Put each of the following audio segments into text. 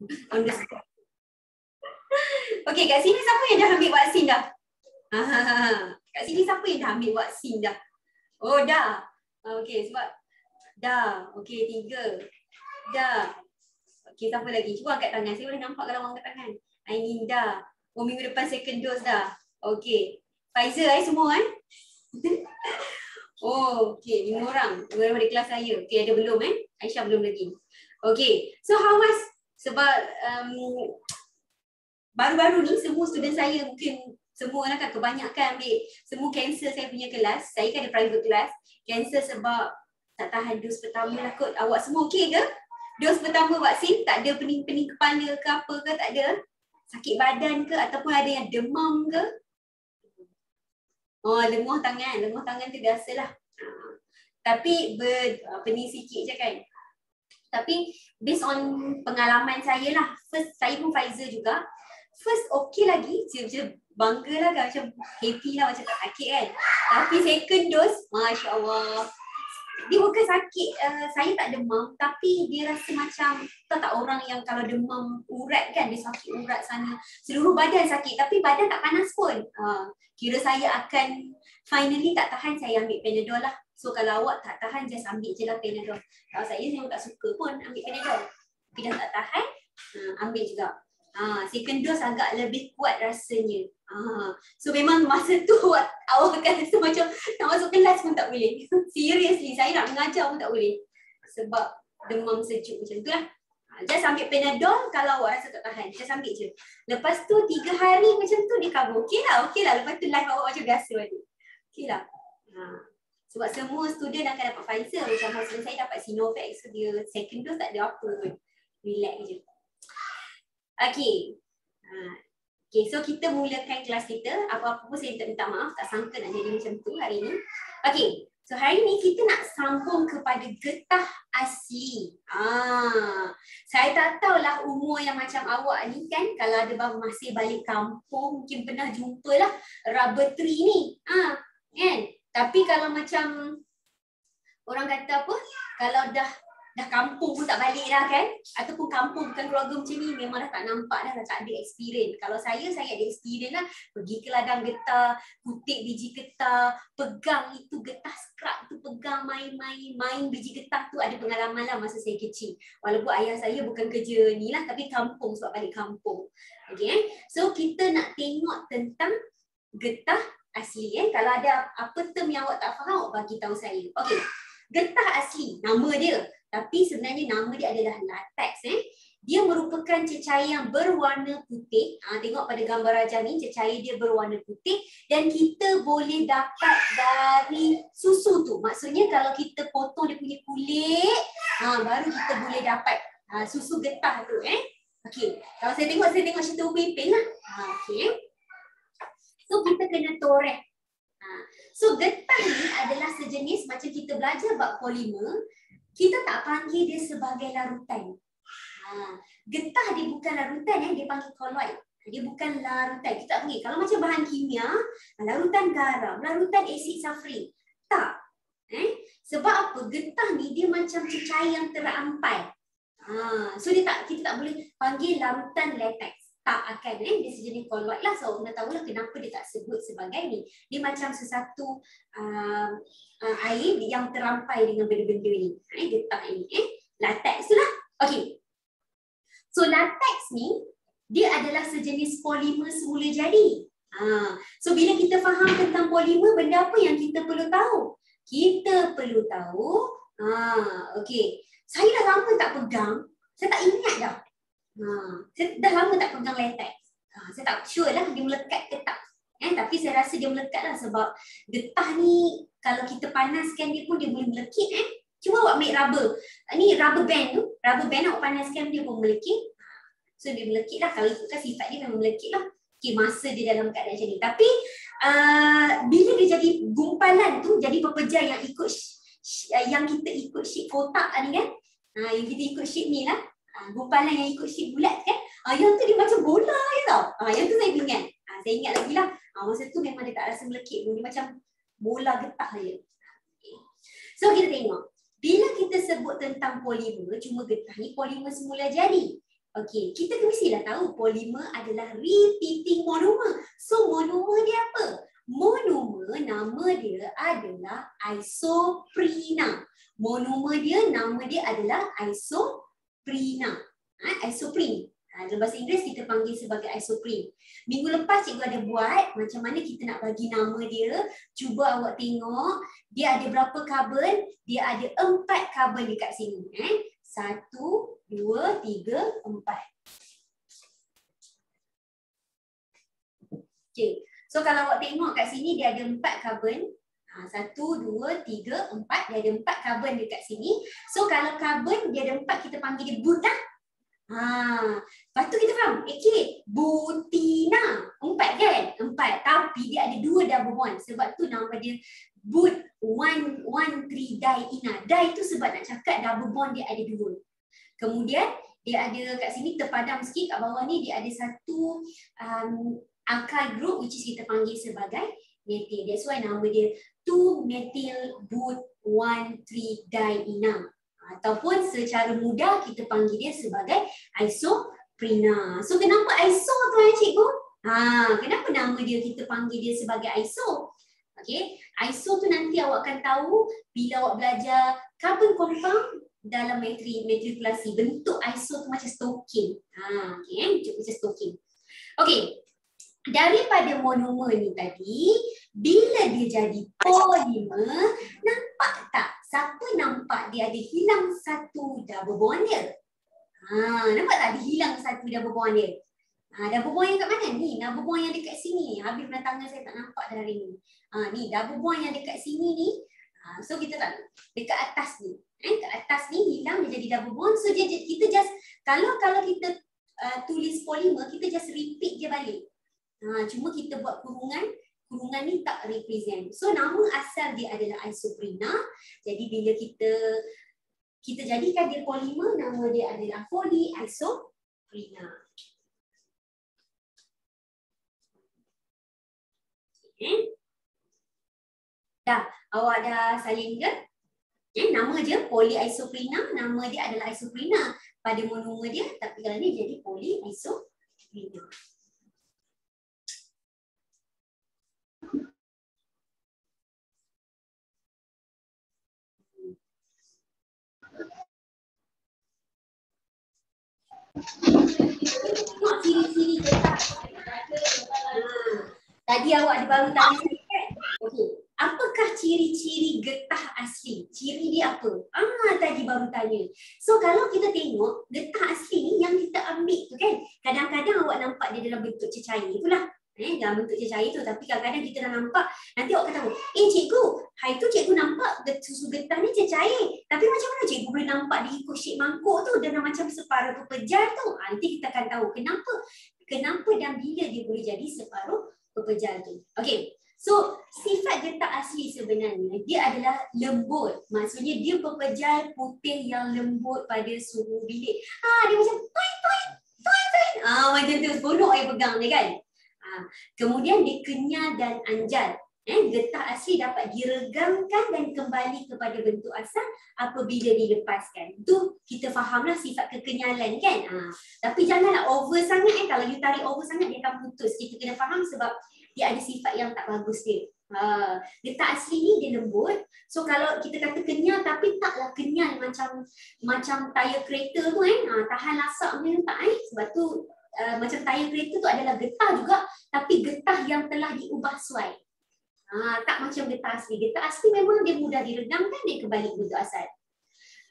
Spot. Okay, kat sini siapa yang dah ambil vaksin dah? kat sini siapa yang dah ambil vaksin dah? Oh, dah. Okay, sebab dah. Okay, tiga. Dah. Okay, siapa lagi? Cuba angkat tangan. Saya boleh nampak kalau orang angkat tangan. Ainin dah. Oh, minggu depan second dose dah. Okay. Pfizer eh semua eh? oh, okay. Lima orang. Lima orang di kelas saya. Okay, ada belum eh? Aisyah belum lagi. Okay. So, how much? Sebab um, baru-baru ni semua student saya mungkin semua lah kan kebanyakan ambil semua cancel saya punya kelas. Saya kan ada private kelas. Cancel sebab tak tahan dos pertama lah kot. Awak semua okey ke? Dos pertama vaksin tak ada pening-pening kepala ke apa ke? Tak ada? Sakit badan ke? Ataupun ada yang demam ke? Oh, lenguh tangan. Lenguh tangan tu biasalah. Tapi ber, pening sikit je kan. Tapi based on pengalaman saya lah, first saya pun Pfizer juga. First okay lagi, macam bangga lah kan, macam happy lah macam tak sakit kan. Tapi second dose, Masya Allah. Dia bukan sakit, uh, saya tak demam tapi dia rasa macam, tahu tak orang yang kalau demam urat kan, dia sakit urat sana. Seluruh badan sakit tapi badan tak panas pun. Uh, kira saya akan finally tak tahan saya ambil Panadol lah. So kalau awak tak tahan just ambil je lah Panadol. Kalau saya saya tak suka pun ambil Panadol. Tapi dah tak tahan, uh, ambil juga. Uh, second dose agak lebih kuat rasanya. Uh, so memang masa tu awak, awak akan rasa macam nak masuk kelas pun tak boleh. Seriously, saya nak mengajar pun tak boleh. Sebab demam sejuk macam tu lah. Uh, just ambil Panadol kalau awak rasa tak tahan. Just ambil je. Lepas tu tiga hari macam tu dia cover. Okey lah, okey lah. Lepas tu life awak macam biasa balik. Okey lah. Uh. Sebab semua student akan dapat Pfizer. Macam husband saya dapat Sinovac. So dia second dose tak ada apa pun. Relax je. Okay. Ha. Okay, so kita mulakan kelas kita. Apa-apa pun saya minta maaf. Tak sangka nak jadi macam tu hari ni. Okay. So hari ni kita nak sambung kepada getah asli. Ah, saya tak tahulah umur yang macam awak ni kan kalau ada masih balik kampung mungkin pernah jumpa lah rubber tree ni. Ah, kan? Tapi kalau macam orang kata apa? Kalau dah dah kampung pun tak balik dah kan? Ataupun kampung bukan keluarga macam ni memang dah tak nampak dah, dah tak ada experience. Kalau saya, saya ada experience lah. Pergi ke ladang getah, kutip biji getah, pegang itu getah scrap tu, pegang main-main, main biji getah tu ada pengalaman lah masa saya kecil. Walaupun ayah saya bukan kerja ni lah tapi kampung sebab balik kampung. Okay eh? So kita nak tengok tentang getah asli eh. Kalau ada apa term yang awak tak faham, awak bagi tahu saya. Okey. Getah asli, nama dia. Tapi sebenarnya nama dia adalah latex eh. Dia merupakan cecair yang berwarna putih. Ha, tengok pada gambar raja ni, cecair dia berwarna putih. Dan kita boleh dapat dari susu tu. Maksudnya kalau kita potong dia punya kulit, ha, baru kita boleh dapat ha, susu getah tu. Eh. Okey, kalau saya tengok, saya tengok cerita upin lah. Ha, Okey. So kita kena toreh. Ha. So getah ni adalah sejenis macam kita belajar bab polimer, kita tak panggil dia sebagai larutan. Ha. Getah dia bukan larutan eh, dia panggil kolloid. Dia bukan larutan. Kita tak panggil. Kalau macam bahan kimia, larutan garam, larutan asid sulfurik. Tak. Eh? Sebab apa? Getah ni dia macam cecair yang terampai. Ha. So dia tak kita tak boleh panggil larutan latex tak akan eh dia sejenis kolloid lah. So nak tahu lah kenapa dia tak sebut sebagai ni. Dia macam sesuatu uh, uh, air yang terampai dengan benda-benda ni. Eh getah ini eh. Latex tu lah. Okey so latex ni dia adalah sejenis polimer semula jadi. Uh, so bila kita faham tentang polimer benda apa yang kita perlu tahu? Kita perlu tahu uh, okey saya dah lama tak pegang. Saya tak ingat dah Ha, saya dah lama tak pegang latex. Ha, saya tak sure lah dia melekat ke tak. Eh, tapi saya rasa dia melekat lah sebab getah ni kalau kita panaskan dia pun dia boleh melekit eh. Cuba awak ambil rubber. Ni rubber band tu. Rubber band awak panaskan dia pun melekit. So dia melekit lah. Kalau ikutkan sifat dia memang melekit lah. Okay, masa dia dalam keadaan macam ni. Tapi uh, bila dia jadi gumpalan tu, jadi pepejal yang ikut yang kita ikut sheet kotak ni kan. Uh, yang kita ikut sheet ni lah. Ah, gumpalan yang ikut shape bulat kan. Uh, yang tu dia macam bola je tau. Uh, yang tu saya ingat. Uh, saya ingat lagi lah. Uh, masa tu memang dia tak rasa melekit pun. Dia macam bola getah je. Okay. So kita tengok. Bila kita sebut tentang polimer, cuma getah ni polimer semula jadi. Okey, kita mestilah tahu polimer adalah repeating monomer. So monomer dia apa? Monomer nama dia adalah isoprena. Monomer dia nama dia adalah isoprena. Ha, isopren. Ha, dalam bahasa Inggeris kita panggil sebagai isopren. Minggu lepas cikgu ada buat macam mana kita nak bagi nama dia. Cuba awak tengok dia ada berapa karbon? Dia ada empat karbon dekat sini. Eh? Satu, dua, tiga, empat. Okay. So kalau awak tengok kat sini dia ada empat karbon. Ha, satu, dua, tiga, empat. Dia ada empat karbon dekat sini. So kalau karbon dia ada empat kita panggil dia but lah. Ha, lepas tu kita faham. Okay, butina. Empat kan? Empat. Tapi dia ada dua double bond. Sebab tu nama dia but one one three diina. Di tu sebab nak cakap double bond dia ada dua. Kemudian dia ada kat sini terpadam sikit kat bawah ni dia ada satu um, alkyl group which is kita panggil sebagai methyl. That's why nama dia 2 methyl but 1 3 diena. Ataupun secara mudah kita panggil dia sebagai isoprena. So kenapa iso tu ya cikgu? Ha, kenapa nama dia kita panggil dia sebagai iso? Okay, iso tu nanti awak akan tahu bila awak belajar carbon compound dalam matri matrikulasi bentuk iso tu macam stoking. Ha, okey, eh? macam stoking. Okey. Daripada monomer ni tadi, bila dia jadi polimer, nampak tak? Siapa nampak dia ada hilang satu double bond dia? Ha, nampak tak dia hilang satu double bond dia? Ha, double bond yang kat mana ni? Double bond yang dekat sini. Habis pernah tangan saya tak nampak dah hari ni. Ha, ni double bond yang dekat sini ni. Ha, so kita tak dekat atas ni eh, kat atas ni hilang dia jadi double bond. So dia, kita just kalau kalau kita uh, tulis polimer kita just repeat je balik. Ha, cuma kita buat kurungan kurungan ni tak represent. So nama asal dia adalah isoprena. Jadi bila kita kita jadikan dia polimer nama dia adalah polyisoprena. Okay. Dah, awak dah salin ke? Okay, nama je polyisoprena, nama dia adalah isoprena pada monomer dia tapi kalau ni jadi polyisoprena. Ciri-ciri getah. Tadi awak baru tanya saya kan? Okey. Apakah ciri-ciri getah asli? Ciri dia apa? Ah, tadi baru tanya. So kalau kita tengok getah asli ni yang kita ambil tu kan, kadang-kadang awak nampak dia dalam bentuk cecair itulah. Eh, dalam bentuk cecair tu tapi kadang-kadang kita dah nampak nanti awak kata, "Eh cikgu, hari tu cikgu nampak susu getah ni cecair. Tapi macam mana cikgu boleh nampak dia ikut shape mangkuk tu dengan macam separuh pepejal tu?" Ha, nanti kita akan tahu kenapa kenapa dan bila dia boleh jadi separuh pepejal tu. Okey. So sifat getah asli sebenarnya dia adalah lembut. Maksudnya dia pepejal putih yang lembut pada suhu bilik. Ha dia macam toin toin toin toin. Ah macam tu seronok ai pegang dia kan. Kemudian dia kenyal dan anjal. Eh, getah asli dapat diregangkan dan kembali kepada bentuk asal apabila dilepaskan. Tu kita fahamlah sifat kekenyalan kan. Ha, tapi janganlah over sangat eh. Kalau you tarik over sangat dia akan putus. Kita kena faham sebab dia ada sifat yang tak bagus dia. Ha, getah asli ni dia lembut. So kalau kita kata kenyal tapi taklah kenyal macam macam tayar kereta tu eh. Ha, tahan lasak macam tak eh. Sebab tu uh, macam tayar kereta tu adalah getah juga tapi getah yang telah diubah suai. Ha, tak macam getah asli. Getah asli memang dia mudah diredamkan dia kembali bentuk asal.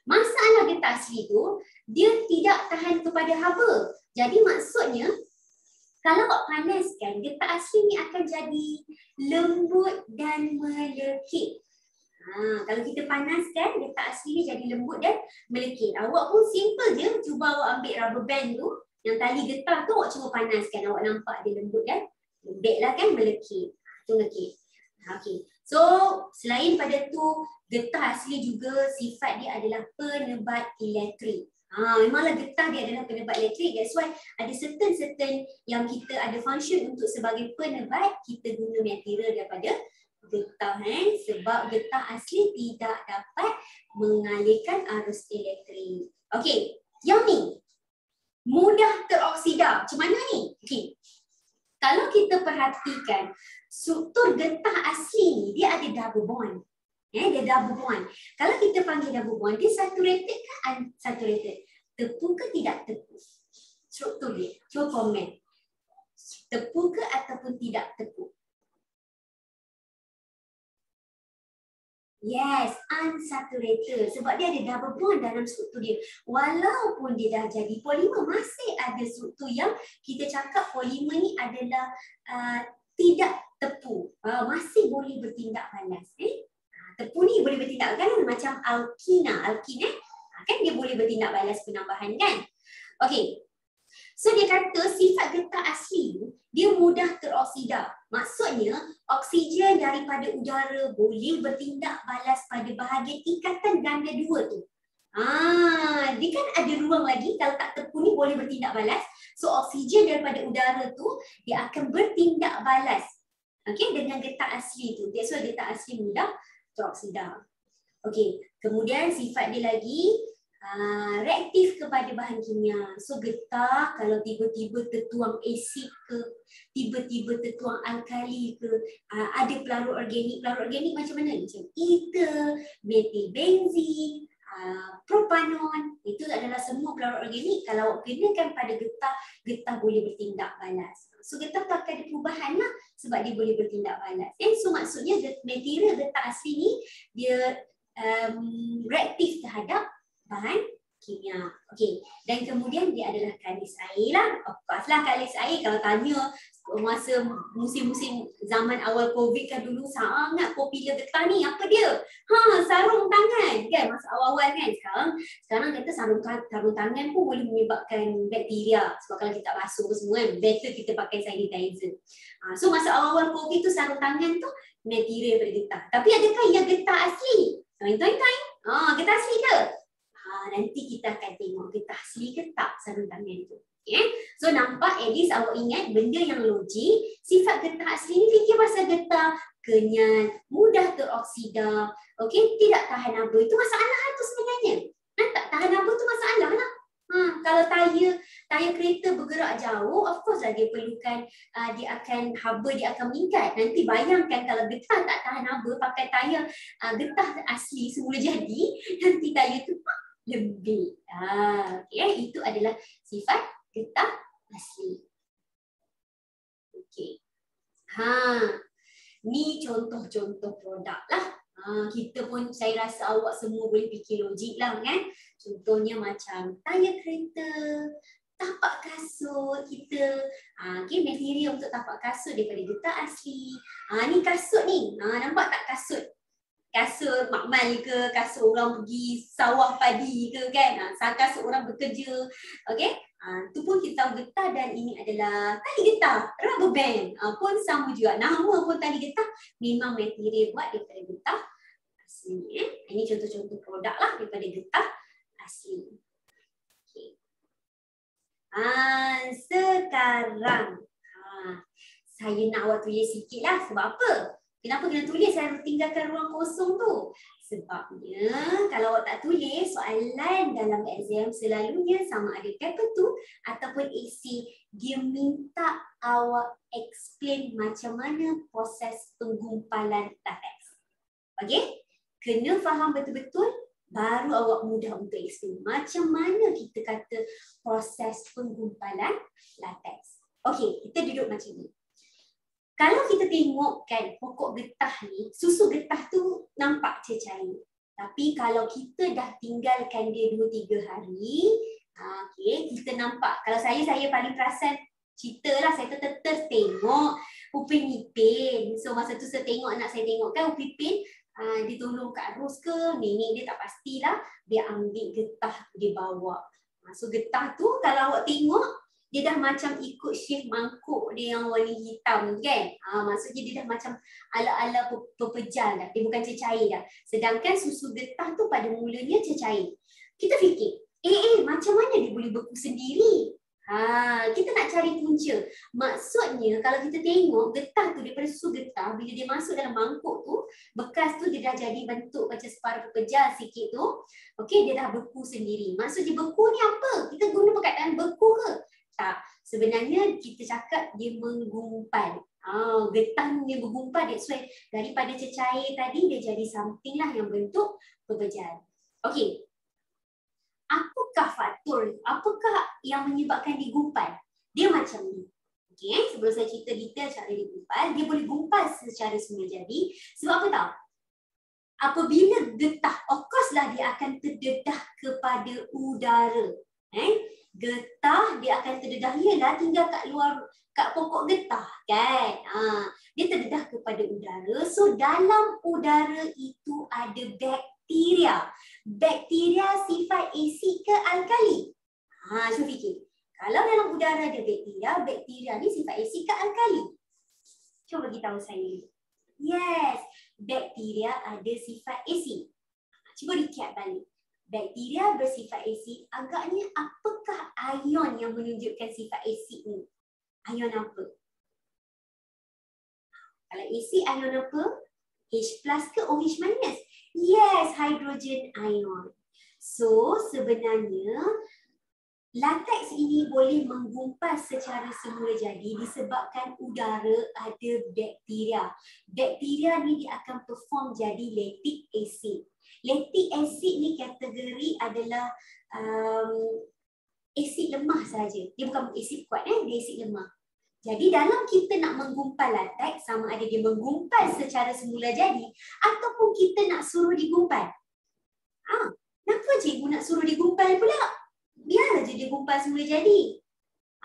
Masalah getah asli tu dia tidak tahan kepada haba. Jadi maksudnya kalau awak panaskan, getah asli ni akan jadi lembut dan melekit. Ha, kalau kita panaskan, getah asli ni jadi lembut dan melekit. Awak pun simple je, cuba awak ambil rubber band tu, yang tali getah tu awak cuba panaskan. Awak nampak dia lembut dan lembut lah kan, melekit. Ha, tu melekit. Ha, okay. So, selain pada tu, getah asli juga sifat dia adalah penebat elektrik. Ha, memanglah getah dia adalah penebat elektrik. That's why ada certain-certain yang kita ada function untuk sebagai penebat, kita guna material daripada getah. Eh? Sebab getah asli tidak dapat mengalirkan arus elektrik. Okey, yang ni. Mudah teroksida. Macam mana ni? Okay. Kalau kita perhatikan struktur getah asli ni dia ada double bond. Eh, dia double bond. Kalau kita panggil double bond, dia saturated ke unsaturated? Tepu ke tidak tepu? Struktur dia. Cuba komen. Tepu ke ataupun tidak tepu? Yes, unsaturated. Sebab dia ada double bond dalam struktur dia. Walaupun dia dah jadi polimer, masih ada struktur yang kita cakap polimer ni adalah uh, tidak tepu. Uh, masih boleh bertindak balas. Eh? Uh, tepu ni boleh bertindak kan macam alkina. Alkin eh? Kan dia boleh bertindak balas penambahan kan? Okay, So dia kata sifat getah asli dia mudah teroksida. Maksudnya oksigen daripada udara boleh bertindak balas pada bahagian ikatan ganda dua tu. Ah, dia kan ada ruang lagi kalau tak tepu ni boleh bertindak balas. So oksigen daripada udara tu dia akan bertindak balas. Okay, dengan getah asli tu. That's why getah asli mudah teroksida. Okay, kemudian sifat dia lagi Uh, reaktif kepada bahan kimia. So getah kalau tiba-tiba tertuang asid ke, tiba-tiba tertuang alkali ke, uh, ada pelarut organik. Pelarut organik macam mana? Macam ether, metilbenzin, uh, propanon. Itu adalah semua pelarut organik. Kalau awak kenakan pada getah, getah boleh bertindak balas. So getah tu akan ada perubahan lah sebab dia boleh bertindak balas. And so maksudnya material getah asli ni dia um, reaktif terhadap bahan kimia. Okey. Dan kemudian dia adalah kalis air lah. Of course lah kalis air kalau tanya masa musim-musim zaman awal COVID kan dulu sangat popular getah ni. Apa dia? Ha, sarung tangan kan masa awal-awal kan. Sekarang sekarang kata sarung, sarung tangan pun boleh menyebabkan bakteria. Sebab kalau kita basuh semua kan, better kita pakai sanitizer. Ha, so masa awal-awal COVID tu sarung tangan tu material daripada getah. Tapi adakah ia getah asli? Toin-toin-toin. Ha, getah asli ke? Ah, nanti kita akan tengok kita asli ke tak sarung tangan tu. Okay. So nampak at least awak ingat benda yang logik, sifat getah asli ni fikir pasal getah kenyal, mudah teroksida, okay, tidak tahan haba. Itu masalah tu sebenarnya. Nah, tak tahan haba tu masalah lah. Ha, kalau tayar tayar kereta bergerak jauh, of course lah dia perlukan uh, dia akan haba dia akan meningkat. Nanti bayangkan kalau getah tak tahan haba pakai tayar uh, getah asli semula jadi, nanti tayar tu lebih. Ah, okay. Itu adalah sifat getah asli. Okey. Ha. Ni contoh-contoh produk lah. Ha, kita pun saya rasa awak semua boleh fikir logik lah kan. Contohnya macam tayar kereta, tapak kasut kita. Ha, okay, material untuk tapak kasut daripada getah asli. Ha, ni kasut ni. Ha, nampak tak kasut? Kasut makmal ke kasut orang pergi sawah padi ke kan? Ha, kasut orang bekerja okey ha, tu pun kita tahu getah dan ini adalah tali getah rubber band. Ha, pun sama juga. Nama pun tali getah. Memang material buat daripada getah asli eh? Ini contoh-contoh produk lah daripada getah asli. Okey ha, sekarang. Ha, saya nak awak tulis sikit lah. Sebab apa Kenapa kena tulis saya tinggalkan ruang kosong tu? Sebabnya kalau awak tak tulis soalan dalam exam selalunya sama ada paper tu ataupun AC dia minta awak explain macam mana proses penggumpalan latex. Okey? Kena faham betul-betul baru awak mudah untuk explain macam mana kita kata proses penggumpalan latex. Okey, kita duduk macam ni kalau kita tengok kan pokok getah ni, susu getah tu nampak cecair. Tapi kalau kita dah tinggalkan dia 2-3 hari, ha, okay, kita nampak. Kalau saya, saya paling perasan cerita lah. Saya terus tengok Upin Ipin. So masa tu saya tengok anak saya tengok kan Upin Ipin, uh, dia tolong Kak Ros ke, nenek dia tak pastilah. Dia ambil getah dia bawa. Ha, so getah tu kalau awak tengok, dia dah macam ikut shift mangkuk dia yang warna hitam kan. Ha, maksudnya dia dah macam ala-ala pepejal dah. Dia bukan cecair dah. Sedangkan susu getah tu pada mulanya cecair. Kita fikir, eh, eh macam mana dia boleh beku sendiri? Ha, kita nak cari punca. Maksudnya kalau kita tengok getah tu daripada susu getah bila dia masuk dalam mangkuk tu bekas tu dia dah jadi bentuk macam separuh pepejal sikit tu. Okey dia dah beku sendiri. Maksudnya beku ni apa? Kita guna perkataan beku ke? Tak. Sebenarnya kita cakap dia menggumpal. Ah, getah dia bergumpal that's why daripada cecair tadi dia jadi something lah yang bentuk pepejal. Okey, apakah faktor, apakah yang menyebabkan dia gumpal? Dia macam ni. Okay, sebelum saya cerita detail cara dia gumpal, dia boleh gumpal secara semula jadi. Sebab apa tahu? Apabila getah, of course lah dia akan terdedah kepada udara. Eh? Getah dia akan terdedah, ialah tinggal kat luar, kat pokok getah kan. Ha, dia terdedah kepada udara. So dalam udara itu ada bakteria bakteria sifat asid ke alkali? Ha, cuba fikir. Kalau dalam udara ada bakteria, bakteria ni sifat asid ke alkali? Cuba bagi tahu saya. Yes, bakteria ada sifat asid. Cuba recap balik. Bakteria bersifat asid, agaknya apakah ion yang menunjukkan sifat asid ni? Ion apa? Kalau asid, ion apa? H plus ke OH minus? Yes, hydrogen ion. So, sebenarnya latex ini boleh menggumpal secara semula jadi disebabkan udara ada bakteria. Bakteria ni dia akan perform jadi lactic acid. Lactic acid ni kategori adalah um, asid lemah saja. Dia bukan asid kuat eh, dia asid lemah. Jadi dalam kita nak menggumpal latex sama ada dia menggumpal secara semula jadi ataupun kita nak suruh digumpal. Ha, kenapa cikgu nak suruh digumpal pula? Biarlah je dia gumpal semula jadi.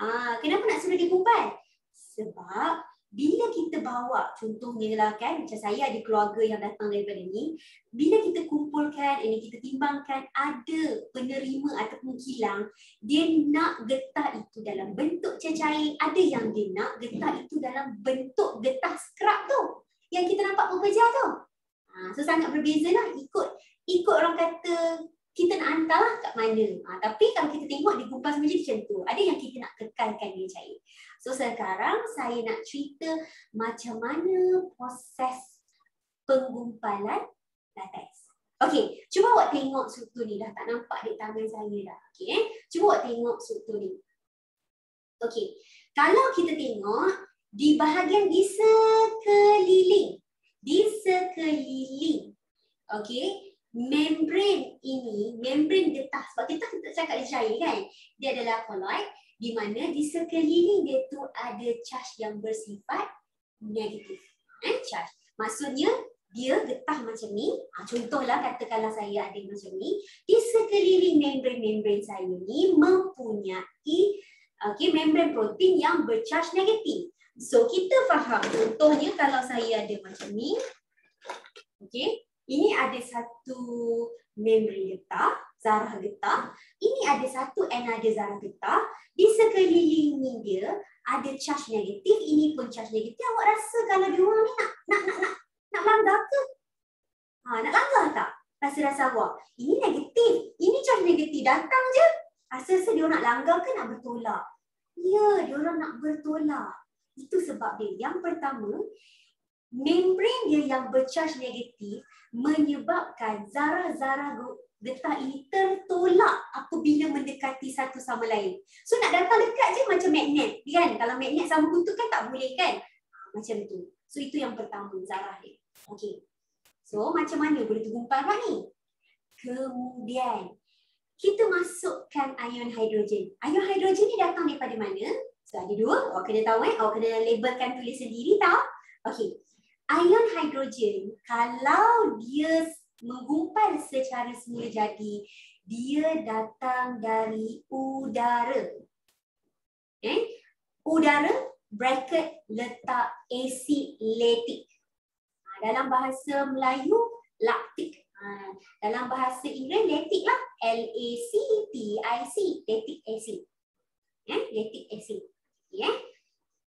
Ha, kenapa nak suruh digumpal? Sebab bila kita bawa contohnya lah kan macam saya ada keluarga yang datang daripada ni bila kita kumpulkan ini kita timbangkan ada penerima ataupun kilang dia nak getah itu dalam bentuk cecair ada yang dia nak getah itu dalam bentuk getah scrub tu yang kita nampak pekerja tu ha, so sangat berbeza lah ikut ikut orang kata kita nak hantar lah kat mana. Ha, tapi kalau kita tengok di macam macam tu, ada yang kita nak kekalkan dia cair. So sekarang saya nak cerita macam mana proses penggumpalan latex. Okey, cuba awak tengok struktur ni dah tak nampak di tangan saya dah. Okey eh. Cuba awak tengok struktur ni. Okey. Kalau kita tengok di bahagian di sekeliling, di sekeliling. Okey, membran ini, membran getah sebab kita cakap dia cair kan. Dia adalah colloid di mana di sekeliling dia tu ada charge yang bersifat negatif. Eh, charge. Maksudnya dia getah macam ni. Ha, contohlah katakanlah saya ada macam ni. Di sekeliling membran-membran saya ni mempunyai okay, membran protein yang bercharge negatif. So kita faham contohnya kalau saya ada macam ni. Okay, ini ada satu membran getah, zarah getah. Ini ada satu another zarah getah. Di sekeliling dia ada charge negatif. Ini pun charge negatif. Awak rasa kalau dia orang ni nak nak nak nak nak langgar ke? Ha, nak langgar tak? Rasa-rasa awak. Ini negatif. Ini charge negatif. Datang je. Rasa-rasa dia nak langgar ke nak bertolak? Ya, dia orang nak bertolak. Itu sebab dia. Yang pertama, membran dia yang bercharge negatif menyebabkan zarah-zarah getah ini tertolak apabila mendekati satu sama lain. So nak datang dekat je macam magnet kan? Kalau magnet sama kutub kan tak boleh kan? Ha, macam tu. So itu yang pertama zarah dia. Okay. So macam mana boleh tergumpal kan ni? Kemudian kita masukkan ion hidrogen. Ion hidrogen ni datang daripada mana? So ada dua. Awak kena tahu eh. Awak kena labelkan tulis sendiri tau. Okay ion hidrogen kalau dia menggumpal secara semula jadi dia datang dari udara. Eh? Udara bracket letak asid lactic. Ha, dalam bahasa Melayu lactic. Ha, dalam bahasa Inggeris lactic lah L A C T I C lactic acid. Eh? Lactic acid. Ya. Yeah?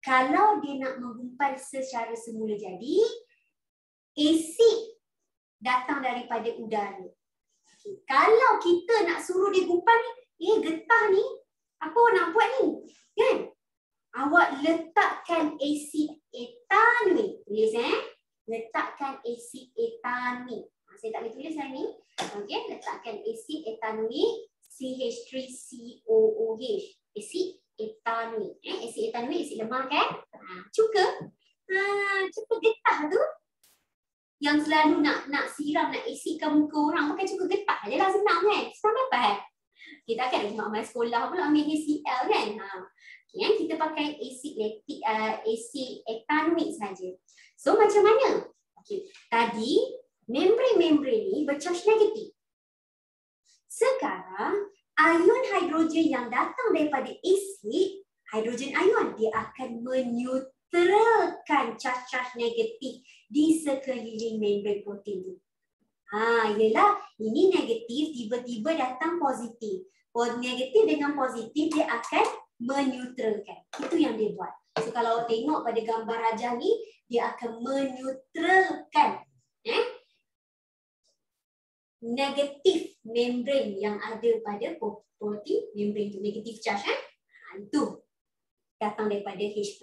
Kalau dia nak menggumpal secara semula jadi, asid datang daripada udara. Okay. Kalau kita nak suruh dia gumpal ni, eh getah ni, apa nak buat ni? Kan? awak letakkan asid etanoik. Tulis eh. Letakkan asid etanoik. Ha, saya tak boleh tulis hari ni. Okey, letakkan asid etanoik CH3COOH. Asid etanoik. Eh, asid etanoik, asid lemah kan? Ha, cuka. Ha, cuka getah tu. Yang selalu nak nak siram, nak asidkan muka orang pakai cuka getah je lah senang kan? Senang dapat. Kita akan cuma amal sekolah pula ambil HCl kan? Ha. Okay, kita pakai asid lactic, uh, asid etanoik saja. So macam mana? Okay. Tadi membran-membran ni bercharge negatif. Sekarang ion hidrogen yang datang daripada asid, hidrogen ion, dia akan menyutralkan charge-charge negatif di sekeliling membran protein tu. Ha, ialah ini negatif tiba-tiba datang positif. Negatif dengan positif dia akan menyutralkan. Itu yang dia buat. So kalau tengok pada gambar rajah ni, dia akan menyutralkan eh, negatif membran yang ada pada protein membran tu. Negatif charge. Eh? Ha, itu datang daripada H+.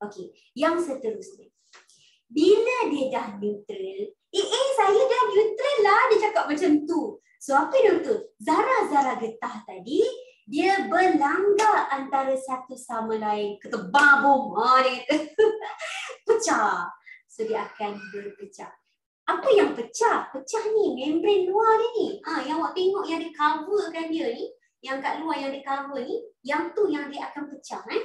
Okey, yang seterusnya. Bila dia dah neutral, eh, eh saya dah neutral lah dia cakap macam tu. So apa dia betul? Zarah-zarah getah tadi dia berlanggar antara satu sama lain. Ketebang bom. Ha, dia kata. pecah. So dia akan berpecah. Apa yang pecah? Pecah ni membran luar dia ni. Ha, yang awak tengok yang dia coverkan dia ni. Yang kat luar yang dia cover ni. Yang tu yang dia akan pecah. Eh?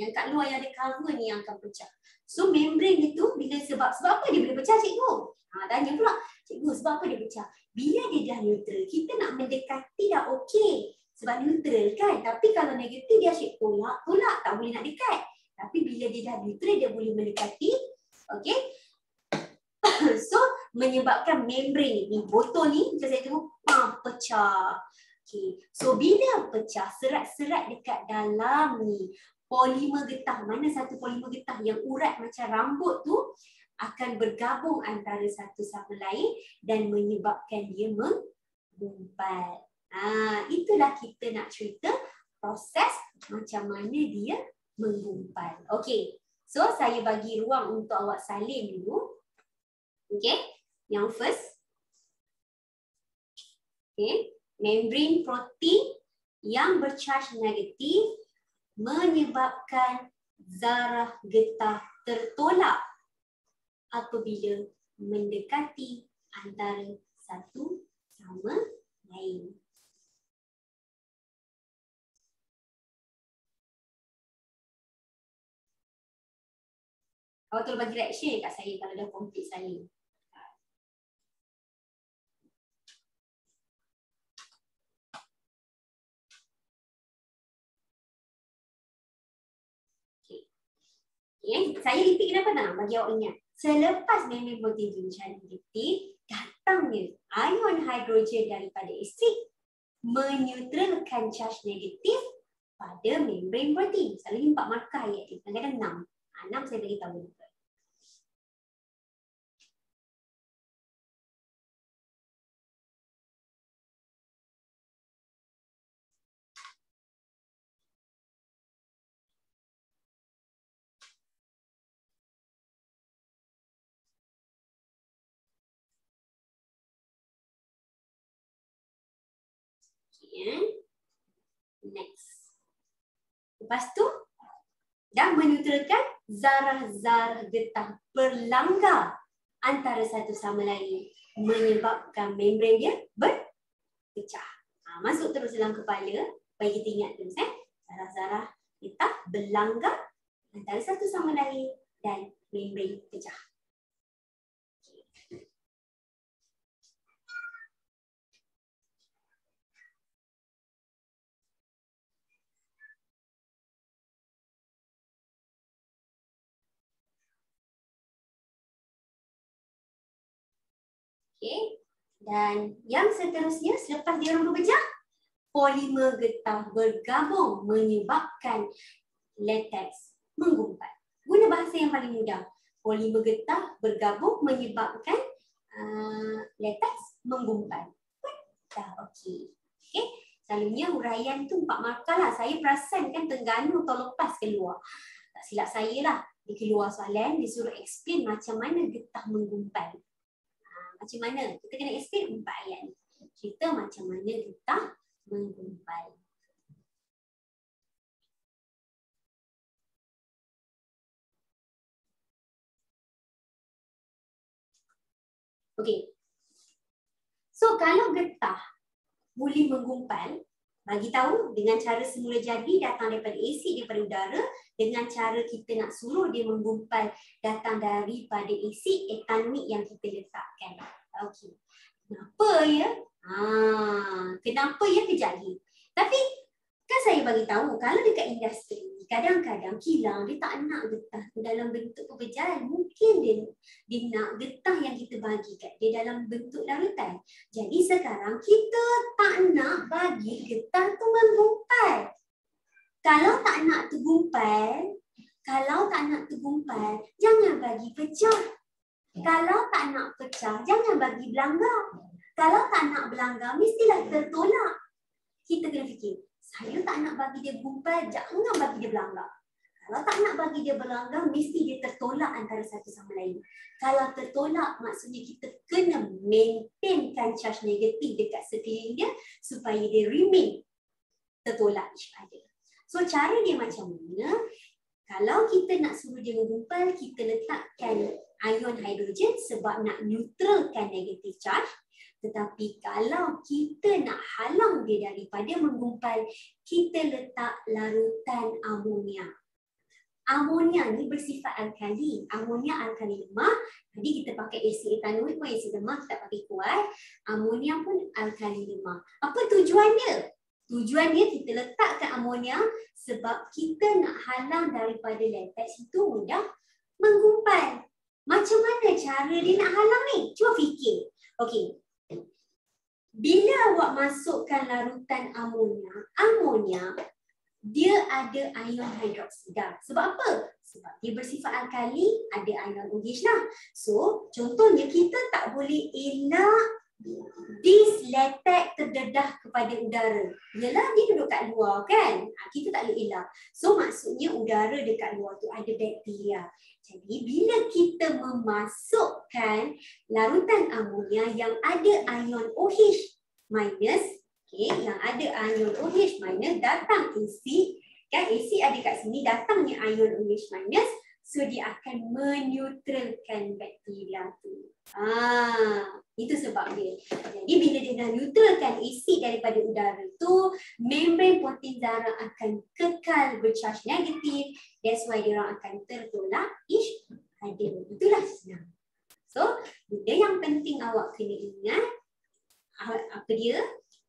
Yang kat luar yang dia cover ni yang akan pecah. So membran dia tu bila sebab sebab apa dia boleh pecah cikgu? Ha, tanya pula. Cikgu sebab apa dia pecah? Bila dia dah neutral, kita nak mendekati dah okey sebab neutral kan tapi kalau negatif dia asyik tolak tolak tak boleh nak dekat tapi bila dia dah neutral dia boleh mendekati okey so menyebabkan membran ni botol ni macam saya tengok pam pecah okey so bila pecah serat-serat dekat dalam ni polimer getah mana satu polimer getah yang urat macam rambut tu akan bergabung antara satu sama lain dan menyebabkan dia menggumpal Ha, itulah kita nak cerita proses macam mana dia menggumpal. Okey. So saya bagi ruang untuk awak salin dulu. Okey. Yang first. Okey. Membran protein yang bercharge negatif menyebabkan zarah getah tertolak apabila mendekati antara satu sama lain. Awak tolong bagi reaction kat saya kalau dah complete saya. Okay. Saya repeat kenapa tak? Bagi awak ingat. Selepas membran protein mencari negatif, datangnya ion hidrogen daripada asid menyutralkan charge negatif pada membran protein. Selalu empat markah ayat ni. Kadang-kadang enam. Enam saya beritahu Next. Lepas tu, dah menyutralkan zarah-zarah getah berlanggar antara satu sama lain menyebabkan membran dia berpecah. Ha, masuk terus dalam kepala bagi kita ingat terus eh. Zarah-zarah getah berlanggar antara satu sama lain dan membran pecah. Okay. Dan yang seterusnya selepas dia orang berpecah, polimer getah bergabung menyebabkan latex menggumpal. Guna bahasa yang paling mudah. Polimer getah bergabung menyebabkan uh, latex menggumpal. Dah okey. Okay. Selalunya huraian tu empat markah lah. Saya perasan kan Tengganu atau lepas keluar. Tak silap saya lah. Dia keluar soalan, dia suruh explain macam mana getah menggumpal. Macam mana? Kita kena explain empat ayat ni. Cerita macam mana getah menggumpal. Okey. So kalau getah boleh menggumpal bagi tahu dengan cara semula jadi datang daripada asid daripada udara dengan cara kita nak suruh dia menggumpal datang daripada asid etanoik yang kita letakkan. Okey. Kenapa ya? Ha, kenapa ya terjadi? Tapi kan saya bagi tahu kalau dekat industri kadang-kadang kilang dia tak nak getah dalam bentuk pepejalan. Mungkin dia, dia nak getah yang kita bagi kat dia dalam bentuk larutan. Jadi sekarang kita tak nak bagi getah tu menggumpal. Kalau tak nak tergumpal, kalau tak nak tergumpal, jangan bagi pecah. Kalau tak nak pecah, jangan bagi belanggar. Kalau tak nak belanggar, mestilah tertolak. Kita kena fikir, saya tak nak bagi dia gumpal, jangan bagi dia berlanggar. Kalau tak nak bagi dia berlanggar, mesti dia tertolak antara satu sama lain. Kalau tertolak, maksudnya kita kena maintainkan charge negatif dekat sekeliling dia supaya dia remain tertolak each other. So cara dia macam mana? Kalau kita nak suruh dia menggumpal, kita letakkan ion hidrogen sebab nak neutralkan negatif charge. Tetapi kalau kita nak halang dia daripada menggumpal, kita letak larutan amonia. Amonia ni bersifat alkali. Amonia alkali lemah. Jadi kita pakai asid etanoik pun asid lemah, kita pakai kuat. Amonia pun alkali lemah. Apa tujuan dia? Tujuan dia kita letakkan amonia sebab kita nak halang daripada latex itu mudah menggumpal. Macam mana cara dia nak halang ni? Cuba fikir. Okey, bila awak masukkan larutan amonia, amonia dia ada ion hidroksida. Sebab apa? Sebab dia bersifat alkali, ada ion OH lah. So, contohnya kita tak boleh elak this latex terdedah kepada udara. Yalah dia duduk kat luar kan? Ha, kita tak boleh elak. So, maksudnya udara dekat luar tu ada bakteria. Jadi, bila kita memasukkan larutan amonia yang ada ion OH minus okay, yang ada ion OH minus datang asid kan asid ada kat sini datangnya ion OH minus so dia akan meneutralkan bakteria tu. Ah, itu sebab dia. Jadi bila dia dah neutralkan asid daripada udara tu, membran protein darah akan kekal bercharge negatif. That's why dia orang akan tertolak each other. Itulah senang. So, benda yang penting awak kena ingat apa dia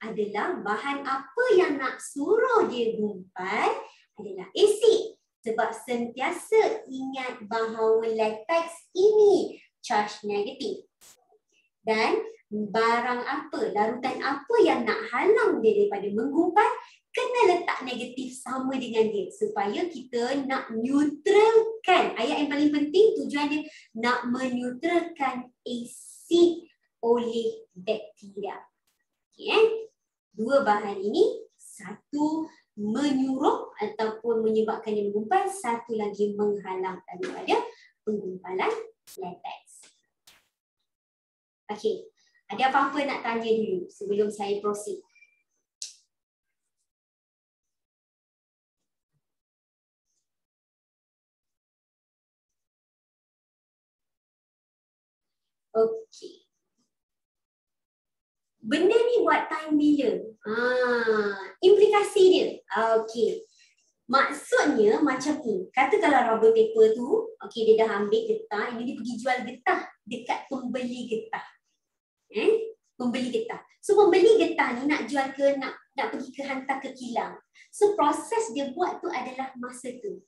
adalah bahan apa yang nak suruh dia gumpal adalah asid. Sebab sentiasa ingat bahawa latex ini charge negatif. Dan barang apa, larutan apa yang nak halang dia daripada menggumpal, kena letak negatif sama dengan dia. Supaya kita nak neutralkan. Ayat yang paling penting tujuan dia nak meneutralkan asid oleh bakteria. Okay, eh? Dua bahan ini, satu menyuruh ataupun menyebabkan dia menggumpal, satu lagi menghalang daripada penggumpalan latex. Okay, ada apa-apa nak tanya dulu sebelum saya proceed? Okay. Benda ni buat time bila? Ha, implikasi dia. Okey. Maksudnya macam ni. Kata kalau rubber paper tu, okey dia dah ambil getah, ini dia pergi jual getah dekat pembeli getah. Eh? Pembeli getah. So pembeli getah ni nak jual ke nak nak pergi ke hantar ke kilang. So proses dia buat tu adalah masa tu.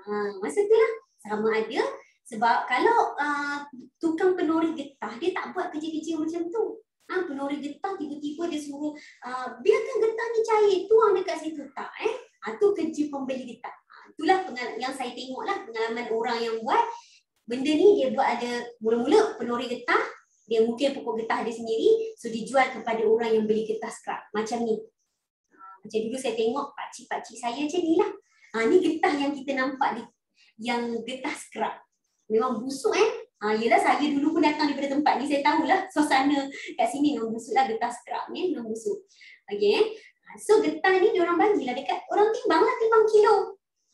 Ha, masa tu lah. Sama ada sebab kalau uh, tukang penori getah, dia tak buat kerja-kerja macam tu. Ha, penori getah tiba-tiba dia suruh uh, biarkan getah ni cair, tuang dekat situ. Tak eh. Ha, tu kerja pembeli getah. Ha, itulah pengalaman yang saya tengok lah pengalaman orang yang buat. Benda ni dia buat ada mula-mula penori getah, dia mungkin pokok getah dia sendiri, so dijual kepada orang yang beli getah scrap. Macam ni. Macam dulu saya tengok pakcik-pakcik saya macam ni lah. Ha, ni getah yang kita nampak ni. Yang getah scrub. Memang busuk eh. Ha, yelah saya dulu pun datang daripada tempat ni. Saya tahulah suasana kat sini memang busuk lah getah scrub ni. Memang busuk. Okay. Ha, so getah ni diorang bagilah dekat orang timbang lah timbang kilo.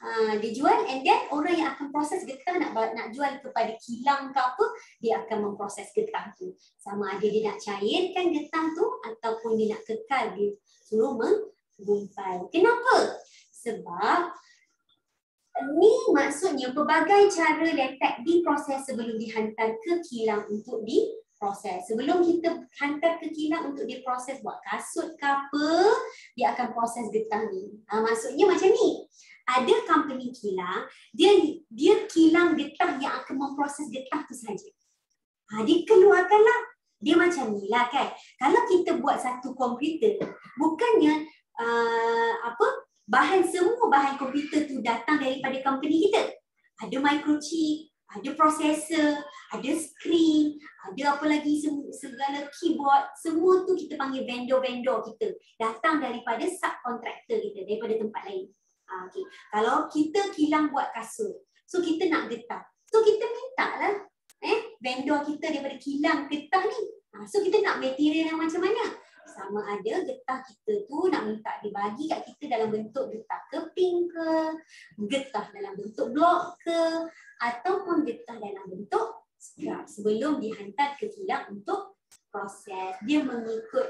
Uh, dia jual and then orang yang akan proses getah nak nak jual kepada kilang ke apa dia akan memproses getah tu sama ada dia nak cairkan getah tu ataupun dia nak kekal dia suruh menggumpai kenapa sebab ni maksudnya pelbagai cara letak diproses sebelum dihantar ke kilang untuk diproses. Sebelum kita hantar ke kilang untuk diproses buat kasut ke apa, dia akan proses getah ni. Ha, maksudnya macam ni ada company kilang, dia dia kilang getah yang akan memproses getah tu saja. Ha, dia keluarkanlah. Dia macam ni lah kan. Kalau kita buat satu komputer, bukannya uh, apa bahan semua bahan komputer tu datang daripada company kita. Ada microchip, ada processor, ada screen, ada apa lagi segala keyboard, semua tu kita panggil vendor-vendor kita. Datang daripada subcontractor kita, daripada tempat lain. Ha, okay. Kalau kita kilang buat kasut, so kita nak getah. So kita minta lah eh, vendor kita daripada kilang getah ni. Ha, so kita nak material yang macam mana? Sama ada getah kita tu nak minta dibagi kat kita dalam bentuk getah keping ke, getah dalam bentuk blok ke, ataupun getah dalam bentuk scrap sebelum dihantar ke kilang untuk proses. Dia mengikut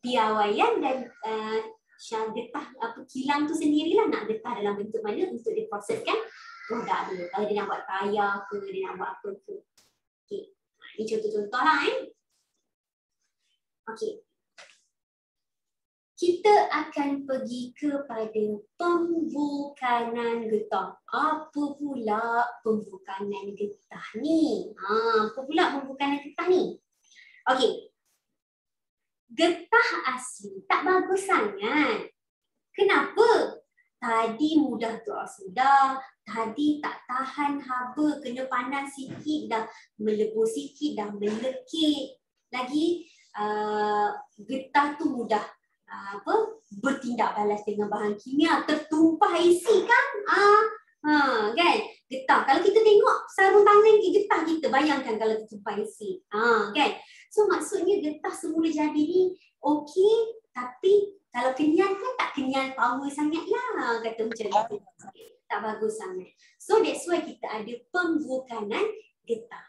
piawaian dan uh, Syah getah apa kilang tu sendirilah nak getah dalam bentuk mana untuk diproseskan produk dia. Kalau dia nak buat tayar ke, dia nak buat apa ke. Okey. Ini contoh-contoh lah eh. Okey. Kita akan pergi kepada pembukanan getah. Apa pula pembukanan getah ni? Ha, apa pula pembukanan getah ni? Okey, getah asli tak bagus sangat. Kenapa? Tadi mudah tu sudah, tadi tak tahan haba, kena panas sikit dah melebu sikit dah melekit. Lagi uh, getah tu mudah apa bertindak balas dengan bahan kimia, tertumpah isi kan? Ah, ha, kan? Getah. Kalau kita tengok sarung tangan getah kita, bayangkan kalau tertumpah isi. Ah, kan? So maksudnya getah semula jadi ni okey tapi kalau kenyal kan tak kenyal power sangat lah kata macam tu. Tak bagus sangat. So that's why kita ada pembukanan getah.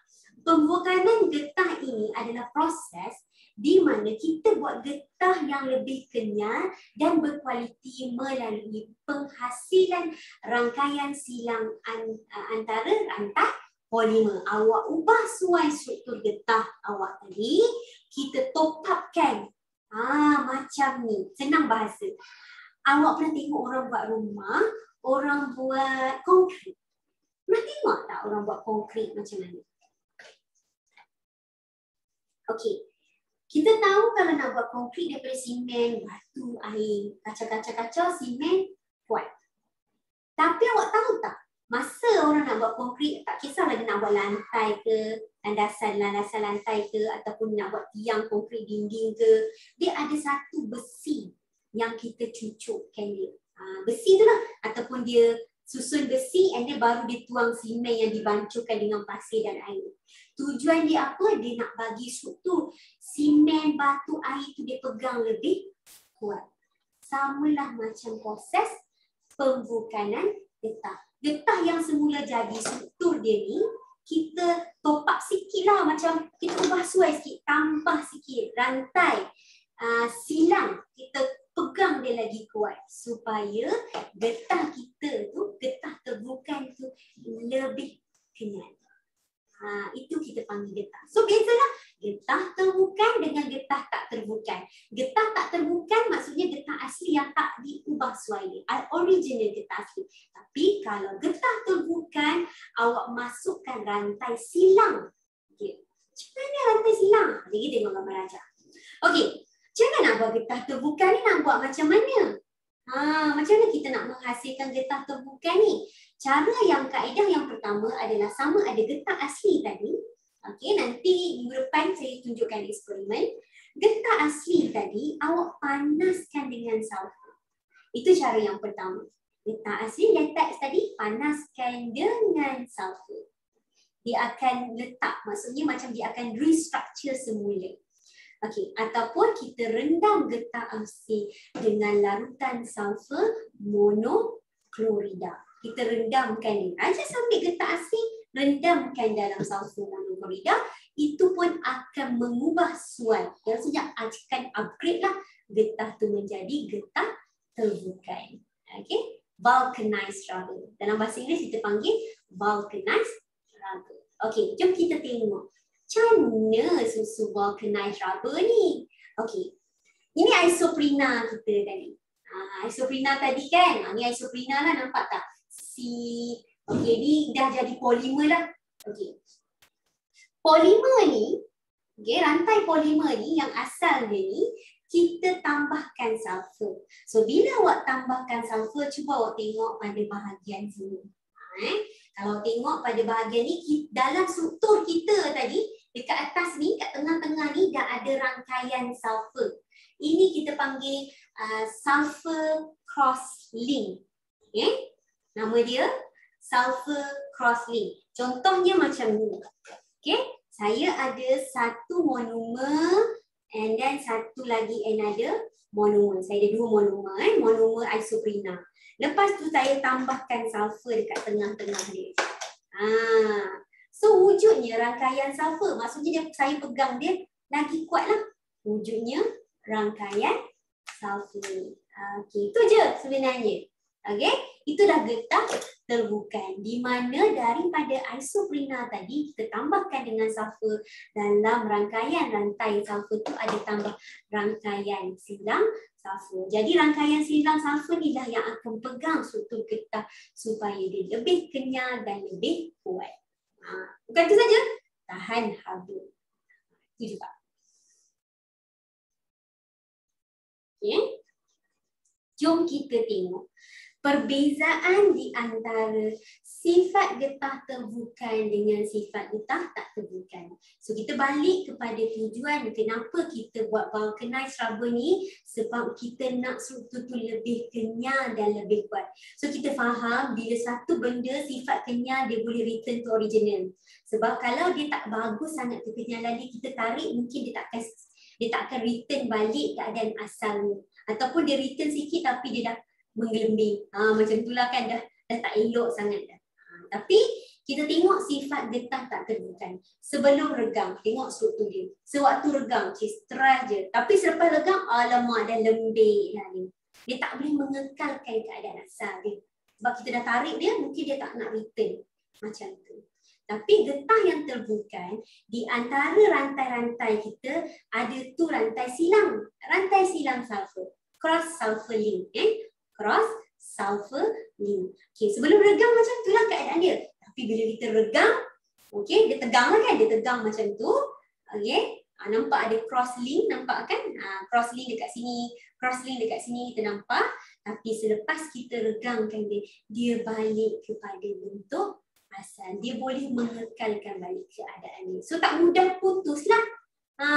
Pembukanan getah ini adalah proses di mana kita buat getah yang lebih kenyal dan berkualiti melalui penghasilan rangkaian silang antara rantai polimer. Awak ubah suai struktur getah awak tadi, kita top upkan. Ah, macam ni. Senang bahasa. Awak pernah tengok orang buat rumah, orang buat konkrit. Pernah tengok tak orang buat konkrit macam mana? Okey. Kita tahu kalau nak buat konkrit daripada simen, batu, air, kaca-kaca-kaca, simen, kuat. Tapi awak tahu tak, masa orang nak buat konkrit tak kisahlah dia nak buat lantai ke landasan landasan lantai ke ataupun nak buat tiang konkrit dinding ke dia ada satu besi yang kita cucukkan dia ha, besi tu lah ataupun dia susun besi and dia baru dia tuang simen yang dibancukan dengan pasir dan air. Tujuan dia apa? Dia nak bagi struktur simen batu air tu dia pegang lebih kuat. Samalah macam proses pembukanan getah. Getah yang semula jadi struktur dia ni kita top up sikit lah. Macam kita ubah suai sikit tambah sikit rantai uh, silang. Kita pegang dia lagi kuat supaya getah kita tu getah terbukan tu lebih kenyal Ha, itu kita panggil getah. So biasalah getah terbukan dengan getah tak terbukan. Getah tak terbukan maksudnya getah asli yang tak diubah suai Original getah asli. Tapi kalau getah terbukan, awak masukkan rantai silang. Okay. Macam mana rantai silang? Jadi tengok gambar aja. Okey. Jangan nak buat getah terbukan ni nak buat macam mana? Ha, macam mana kita nak menghasilkan getah terbukan ni? Cara yang kaedah yang pertama adalah sama ada getah asli tadi. Okey, nanti minggu depan saya tunjukkan eksperimen. Getah asli tadi awak panaskan dengan sulfur. Itu cara yang pertama. Getah asli latex tadi panaskan dengan sulfur. Dia akan letak, maksudnya macam dia akan restructure semula. Okey, ataupun kita rendam getah asli dengan larutan sulfur monoklorida. Kita rendamkan ni. Aja sambil getah asli rendamkan dalam sulfur monoklorida itu pun akan mengubah suai. Yang sejak akan upgrade lah getah tu menjadi getah terbukai. Okay, vulcanized rubber. Dalam bahasa Inggeris kita panggil vulcanized rubber. Okay, jom kita tengok. Macam mana susu vulcanized rubber ni? Okay, ini isoprena kita tadi. Ha, isoprena tadi kan? Ha, ni isoprena lah nampak tak? Si, okay, ni dah jadi polimer lah. Okay, polimer ni, okay, rantai polimer ni yang asal dia ni, kita tambahkan sulfur. So bila awak tambahkan sulfur, cuba awak tengok pada bahagian sini. Eh? Kalau tengok pada bahagian ni, dalam struktur kita tadi, dekat atas ni, kat tengah-tengah ni dah ada rangkaian sulfur. Ini kita panggil uh, sulfur cross link. Okay? Nama dia sulfur cross link. Contohnya macam ni. Okay? saya ada satu monomer and then satu lagi another monomer. Saya ada dua monomer, eh? monomer isoprena. Lepas tu saya tambahkan sulfur dekat tengah-tengah dia. Ha. So wujudnya rangkaian sulfur. Maksudnya dia, saya pegang dia lagi kuat lah. Wujudnya rangkaian sulfur. Okay, itu je sebenarnya. Okay, itu dah getah terbukan. Di mana daripada isoprena tadi kita tambahkan dengan sulfur dalam rangkaian rantai sulfur tu ada tambah rangkaian silang sulfur. Jadi rangkaian silang sulfur ni dah yang akan pegang struktur getah supaya dia lebih kenyal dan lebih kuat. Bukan itu saja, tahan haba. Itu juga. Okay. Jom kita tengok perbezaan di antara sifat getah terbukan dengan sifat getah tak terbukan. So kita balik kepada tujuan kenapa kita buat vulcanized rubber ni sebab kita nak struktur tu lebih kenyal dan lebih kuat. So kita faham bila satu benda sifat kenyal dia boleh return to original. Sebab kalau dia tak bagus sangat kekenyalan dia kita tarik mungkin dia tak akan dia tak akan return balik keadaan asalnya. Ataupun dia return sikit tapi dia dah menggelembing. Ha, macam itulah kan dah, dah tak elok sangat dah. Tapi kita tengok sifat getah tak terbukan. Sebelum regang, tengok struktur dia. Sewaktu regang, okay, try je. Tapi selepas regang, alamak dah lembik dah ni. Dia tak boleh mengekalkan keadaan asal dia. Sebab kita dah tarik dia, mungkin dia tak nak return. Macam tu. Tapi getah yang terbukan, di antara rantai-rantai kita, ada tu rantai silang. Rantai silang sulfur. Cross sulfur link. Eh? cross sulfur link. Okay, sebelum regang macam itulah keadaan dia. Tapi bila kita regang, okay, dia tegang lah kan? Dia tegang macam tu. Okay, ha, nampak ada cross link, nampak kan? Ha, cross link dekat sini, cross link dekat sini kita nampak. Tapi selepas kita regangkan dia, dia balik kepada bentuk asal. Dia boleh mengekalkan balik keadaan ni. So tak mudah putus lah. Ha,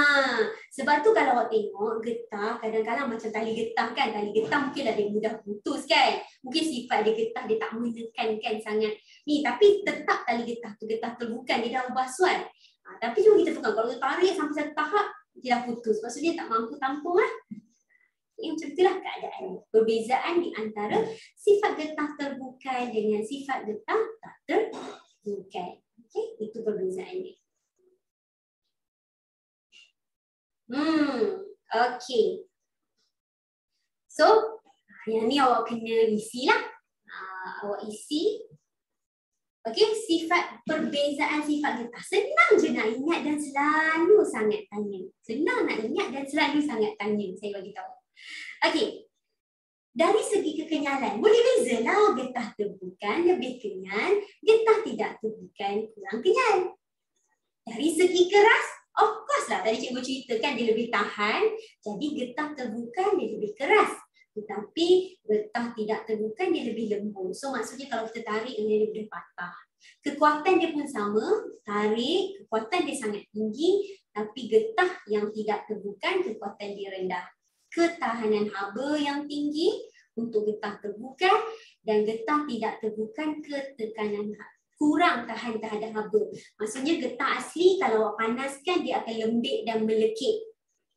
sebab tu kalau awak tengok getah kadang-kadang macam tali getah kan tali getah mungkinlah dia mudah putus kan. Mungkin sifat dia getah dia tak menekankan sangat. Ni tapi tetap tali getah tu getah terbuka dia dah ubah suai ha, tapi cuma kita pegang. Kalau kita tarik sampai satu tahap dia dah putus. Maksud dia tak mampu tampung lah. Ini macam itulah keadaan. Perbezaan di antara sifat getah terbuka dengan sifat getah tak terbuka. Okay? itu perbezaan Hmm, okay. So, yang ni awak kena isi lah. Uh, awak isi. Okay, sifat perbezaan sifat getah. Senang je nak ingat dan selalu sangat tanya. Senang nak ingat dan selalu sangat tanya. Saya bagi tahu. Okay. Dari segi kekenyalan, boleh beza lah getah terbukan lebih kenyal, getah tidak terbukan kurang kenyal. Dari segi keras, Of course lah tadi cikgu ceritakan dia lebih tahan jadi getah terbuka dia lebih keras tetapi getah tidak terbuka dia lebih lembut. So maksudnya kalau kita tarik dia lebih patah. Kekuatan dia pun sama, tarik kekuatan dia sangat tinggi tapi getah yang tidak terbuka kekuatan dia rendah. Ketahanan haba yang tinggi, untuk getah terbuka dan getah tidak terbuka ke tekanan kurang tahan terhadap haba. Maksudnya getah asli kalau awak panaskan dia akan lembik dan melekit.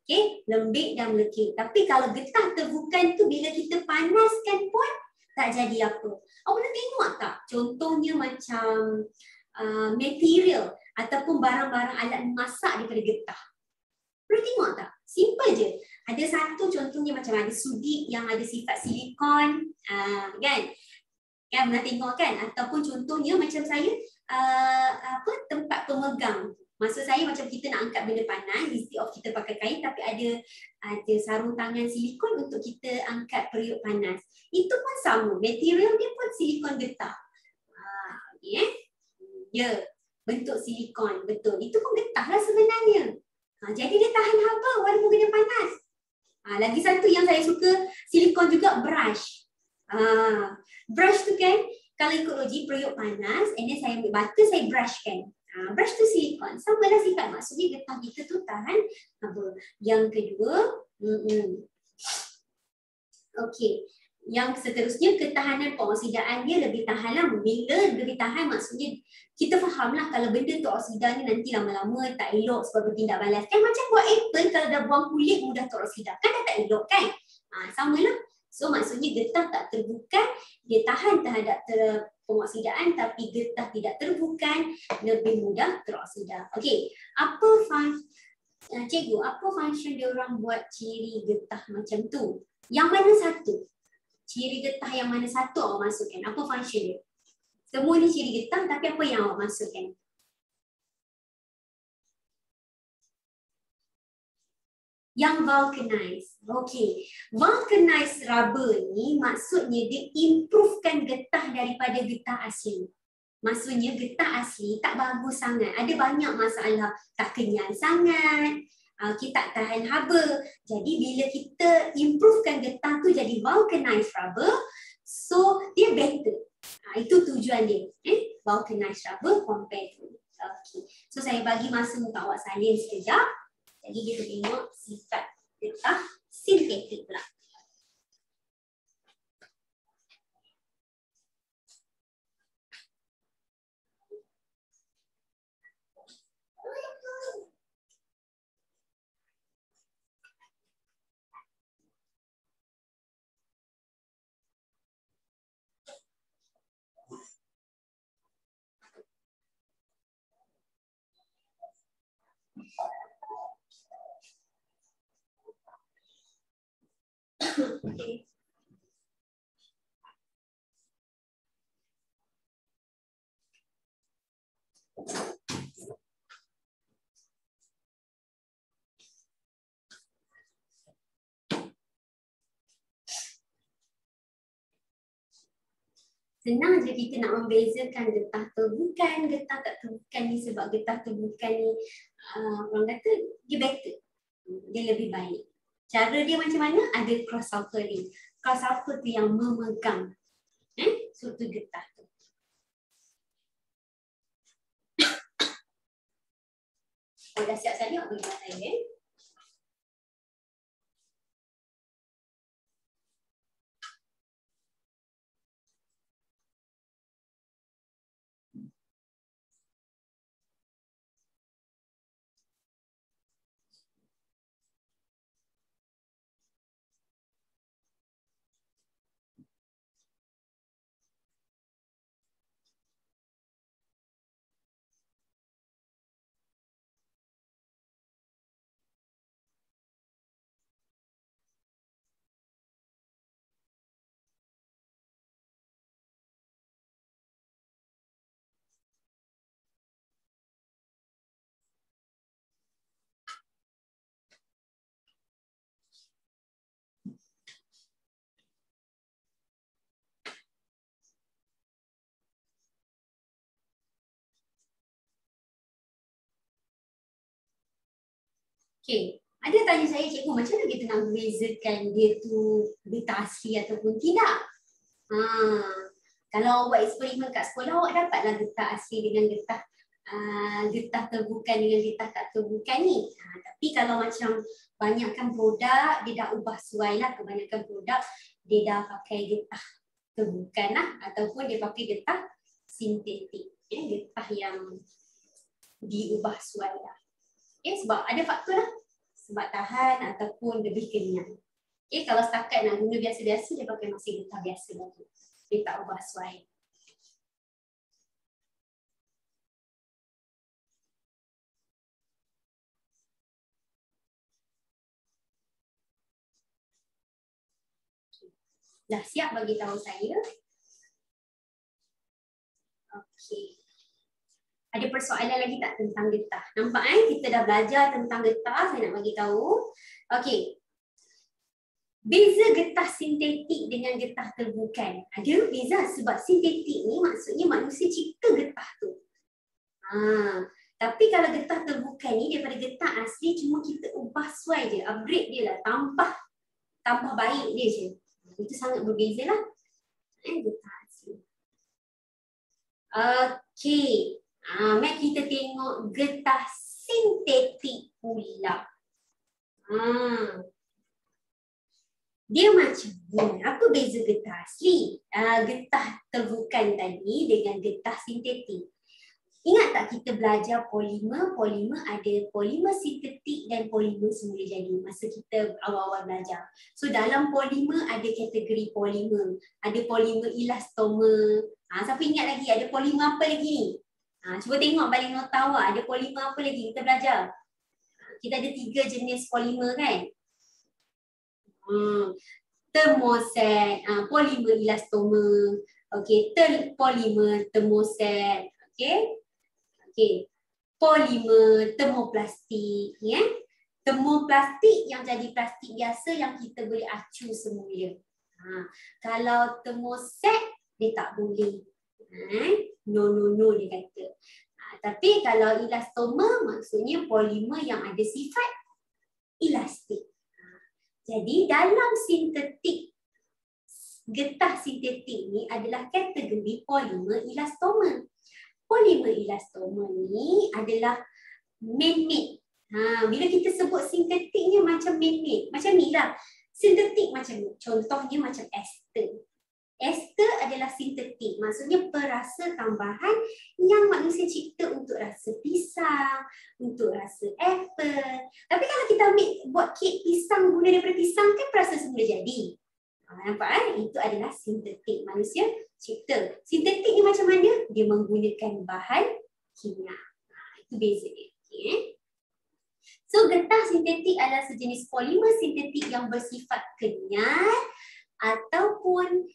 Okay, lembik dan melekit. Tapi kalau getah terbuka tu bila kita panaskan pun tak jadi apa. Awak pernah tengok tak? Contohnya macam uh, material ataupun barang-barang alat memasak daripada getah. Pernah tengok tak? Simple je. Ada satu contohnya macam ada sudi yang ada sifat silikon, uh, kan? Kan pernah tengok kan? Ataupun contohnya macam saya, uh, apa tempat pemegang. Maksud saya macam kita nak angkat benda panas, instead of kita pakai kain tapi ada ada sarung tangan silikon untuk kita angkat periuk panas. Itu pun sama, material dia pun silikon getah. Uh, okay, eh? Ya, bentuk silikon, betul. Itu pun getah lah sebenarnya. Ha, jadi dia tahan haba walaupun kena panas. Ha, lagi satu yang saya suka silikon juga brush. Ha, brush tu kan kalau ikut logik periuk panas and then saya ambil batu saya brush kan. Ha, brush tu silikon. Sama lah sifat maksudnya getah kita tu tahan haba. Yang kedua, mm-mm. Okay, yang seterusnya ketahanan pengoksidaan dia lebih tahan lah. Bila lebih tahan maksudnya kita fahamlah kalau benda tu oksida ni nanti lama-lama tak elok sebab bertindak balas. Kan macam buat apple kalau dah buang kulit mudah teroksida. Kan dah tak elok kan? Ha, sama lah. So maksudnya getah tak terbuka, dia tahan terhadap ter pengoksidaan tapi getah tidak terbuka lebih mudah teroksida. Okey, apa fun uh, cikgu, apa function dia orang buat ciri getah macam tu? Yang mana satu? ciri getah yang mana satu awak masukkan? Apa function dia? Semua ni ciri getah tapi apa yang awak masukkan? Yang vulcanized. Okay. Vulcanized rubber ni maksudnya dia improvekan getah daripada getah asli. Maksudnya getah asli tak bagus sangat. Ada banyak masalah. Tak kenyal sangat uh, kita tak tahan haba. Jadi bila kita improvekan getah tu jadi vulcanized rubber, so dia better. Uh, itu tujuan dia. Eh? Vulcanized rubber compared to. Okay. So saya bagi masa untuk awak salin sekejap. Jadi kita tengok sifat getah sintetik pula. Senang je kita nak membezakan getah terbukan, getah tak terbukan ni sebab getah terbukan ni uh, orang kata dia better. Dia lebih baik. Cara dia macam mana? Ada cross sulfur ni. Cross sulfur tu yang memegang. Eh? Tu getah tu. Oh dah siap saja apa yang saya eh? Okay. Ada tanya saya, cikgu macam mana kita nak membezakan dia tu getah asli ataupun tidak? Ha. Kalau awak eksperimen kat sekolah, awak dapatlah getah asli dengan getah uh, getah terbuka dengan getah tak terbuka ni. Ha. Tapi kalau macam banyakkan produk, dia dah ubah suai lah kebanyakan produk. dia dah pakai getah terbukan lah ataupun dia pakai getah sintetik. Ya, getah yang diubah suai lah. Ya, sebab ada faktor lah. Sebab tahan ataupun lebih kenyang. Okay, kalau setakat nak guna biasa-biasa, dia pakai masih getah biasa lagi. Dia tak ubah suai. Dah siap bagi tahu saya? Okey. Ada persoalan lagi tak tentang getah? Nampak eh kita dah belajar tentang getah, saya nak bagi tahu. Okey. Beza getah sintetik dengan getah terbukan. Ada beza sebab sintetik ni maksudnya manusia cipta getah tu. Ha, tapi kalau getah terbukan ni daripada getah asli cuma kita ubah suai je, upgrade dia lah, tambah tambah baik dia je. Itu sangat berbeza lah. Eh, getah asli. Okey. Ah, mari kita tengok getah sintetik pula. Ah. Dia macam ni. Apa beza getah asli? Uh, getah terbukan tadi dengan getah sintetik. Ingat tak kita belajar polimer? Polimer ada polimer sintetik dan polimer semula jadi masa kita awal-awal belajar. So dalam polimer ada kategori polimer. Ada polimer elastomer. Ha, siapa ingat lagi ada polimer apa lagi ni? Ha, cuba tengok balik nota awak. Ada polimer apa lagi kita belajar? Kita ada tiga jenis polimer kan? Hmm. Thermoset, uh, polimer elastomer. Okay, ter polimer thermoset. Okay. Okey. Polimer, termoplastik, ya. Termoplastik yang jadi plastik biasa yang kita boleh acu semula. Ha. Kalau termoset, dia tak boleh. Ha. No, no, no dia kata. Ha. Tapi kalau elastomer, maksudnya polimer yang ada sifat elastik. Ha. Jadi dalam sintetik, getah sintetik ni adalah kategori polimer elastomer polimer elastoma ni adalah man-made. Ha, bila kita sebut sintetiknya macam man-made, macam ni lah. Sintetik macam ni. Contohnya macam ester. Ester adalah sintetik. Maksudnya perasa tambahan yang manusia cipta untuk rasa pisang, untuk rasa apple. Tapi kalau kita ambil buat kek pisang guna daripada pisang kan perasa semula jadi. Ha, nampak kan? Itu adalah sintetik. Manusia cipta. Sintetik ni macam mana? Dia menggunakan bahan kimia. Ha, itu beza dia. Okay. So getah sintetik adalah sejenis polimer sintetik yang bersifat kenyal ataupun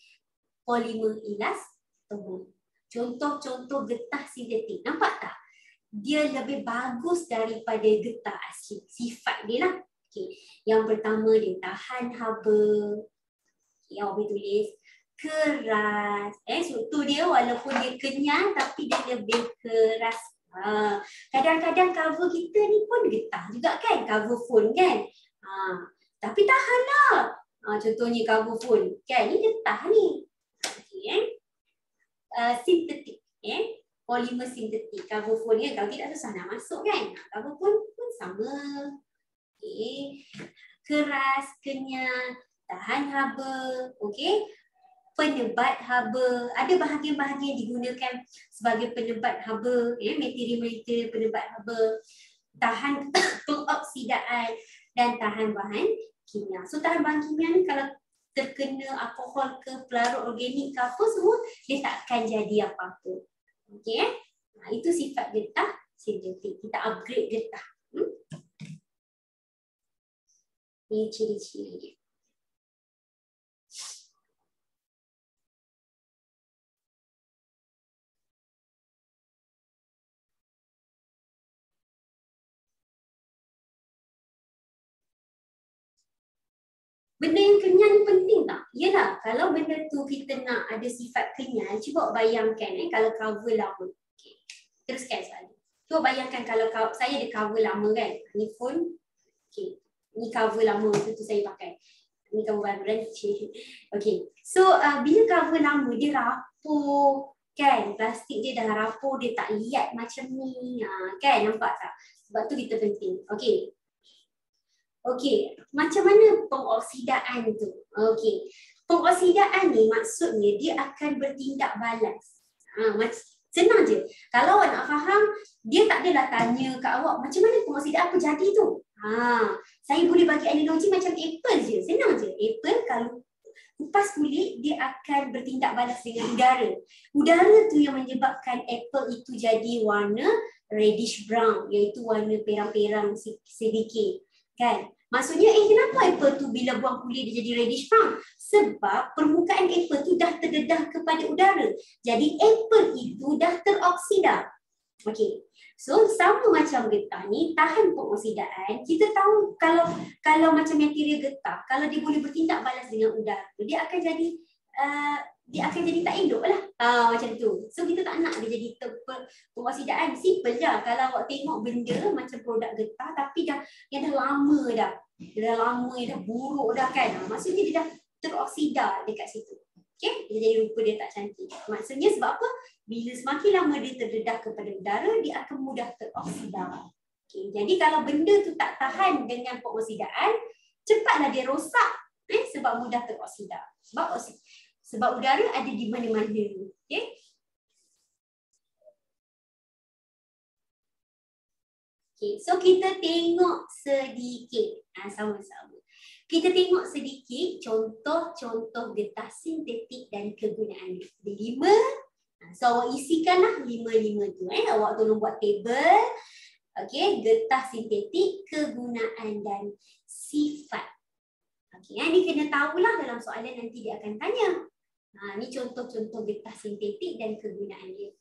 polimer elastomer. Contoh-contoh getah sintetik. Nampak tak? Dia lebih bagus daripada getah asli. Sifat dia lah. Okay. Yang pertama dia tahan haba. Okay, awak boleh tulis keras. Eh, so tu dia walaupun dia kenyal tapi dia lebih keras. Ha. Kadang-kadang cover kita ni pun getah juga kan, cover phone kan. Ha. Tapi tahanlah. Ha, contohnya cover phone. Kan, ni getah ni. Eh. Uh, sintetik. Eh. Polimer sintetik. Cover phone kan, kalau tidak susah nak masuk kan. Cover phone pun sama. Okay. Keras, kenyal, tahan haba. Okay penebat haba. Ada bahagian-bahagian digunakan sebagai penebat haba, ya, material-material penebat haba, tahan pengoksidaan dan tahan bahan kimia. So tahan bahan kimia ni kalau terkena alkohol ke pelarut organik ke apa semua, dia tak akan jadi apa-apa. Okey eh? Nah, itu sifat getah sintetik. Kita upgrade getah. Hmm? Ini ciri-ciri dia. Benda yang kenyal ni penting tak? Yalah, kalau benda tu kita nak ada sifat kenyal, cuba bayangkan eh, kalau cover lama. Okay. Teruskan soalan. Cuba bayangkan kalau saya ada cover lama kan. Ni phone. Okay. Ni cover lama tu, tu saya pakai. Ni cover baru kan. Okay. So, uh, bila cover lama, dia rapuh. Kan? Plastik dia dah rapuh, dia tak liat macam ni. Ha, kan? Nampak tak? Sebab tu kita penting. Okay. Okey, macam mana pengoksidaan tu? Okey. pengoksidaan ni maksudnya dia akan bertindak balas. Ha, senang je. Kalau awak nak faham, dia tak adalah tanya kat awak macam mana pengoksidaan apa jadi tu. Ha, saya boleh bagi analogi macam apple je. Senang je. Apple kalau kupas kulit, dia akan bertindak balas dengan udara. Udara tu yang menyebabkan apple itu jadi warna reddish brown iaitu warna perang-perang sedikit. Kan? Maksudnya eh kenapa apple tu bila buang kulit dia jadi reddish brown? Sebab permukaan apple tu dah terdedah kepada udara. Jadi apple itu dah teroksida. Okey. So sama macam getah ni tahan pengoksidaan. Kita tahu kalau kalau macam material getah, kalau dia boleh bertindak balas dengan udara, dia akan jadi uh, dia akan jadi tak elok lah. Uh, macam tu. So kita tak nak dia jadi pengoksidaan. Simple je. Kalau awak tengok benda macam produk getah tapi dah yang dah lama dah. Dia dah lama, dia dah buruk dah kan. Uh, maksudnya dia dah teroksida dekat situ. Okay? Dia jadi rupa dia tak cantik. Maksudnya sebab apa? Bila semakin lama dia terdedah kepada udara, dia akan mudah teroksida. Okay? Jadi kalau benda tu tak tahan dengan pengoksidaan, cepatlah dia rosak eh? sebab mudah teroksida. Sebab. Sebab udara ada di mana-mana. Okay? Okay, so kita tengok sedikit ha, sama-sama. Kita tengok sedikit contoh-contoh getah sintetik dan kegunaannya. Ada lima. Ha, so awak isikanlah lima-lima tu. Eh. Awak tolong buat table. Okay, getah sintetik, kegunaan dan sifat. Okay, ini kena tahulah dalam soalan nanti dia akan tanya. Ha, ni contoh-contoh getah sintetik dan kegunaan dia.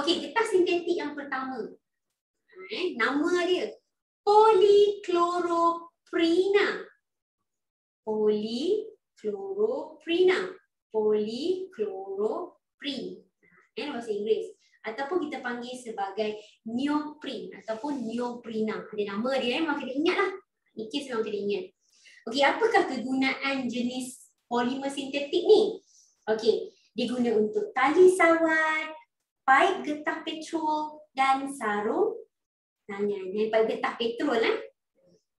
Okey, getah sintetik yang pertama. Ha, eh, nama dia poliklorophrina. Poliklorophrina. Polikloroprin. Ha, eh, bahasa Inggeris. Ataupun kita panggil sebagai neoprin ataupun neoprina. Ada nama dia, eh, memang kena ingat lah. Ini kes memang kena ingat. Okey, apakah kegunaan jenis polimer sintetik ni? Okey, diguna untuk tali sawat, paip getah petrol dan sarung tangan. Yang paip getah petrol lah.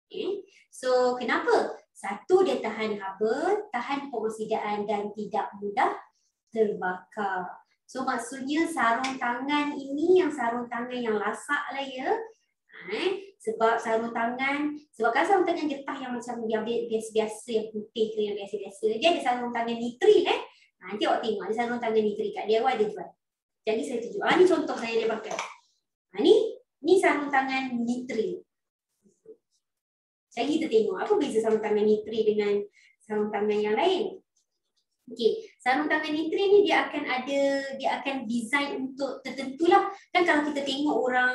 Okay. So, kenapa? Satu, dia tahan haba, tahan pengoksidaan dan tidak mudah terbakar. So, maksudnya sarung tangan ini yang sarung tangan yang lasak lah ya. Eh, sebab sarung tangan, sebab kalau sarung tangan getah yang macam biasa-biasa, yang putih ke yang biasa-biasa, dia ada sarung tangan nitril eh. Ha, nanti awak tengok ada sarung tangan ni terikat. Dia awak ada jual. Jadi saya tunjuk. Ha, ni contoh saya dia pakai. Ha, ni ni sarung tangan nitril. Jadi kita tengok apa beza sarung tangan nitril dengan sarung tangan yang lain. Okey, sarung tangan nitril ni dia akan ada dia akan design untuk tertentulah. Kan kalau kita tengok orang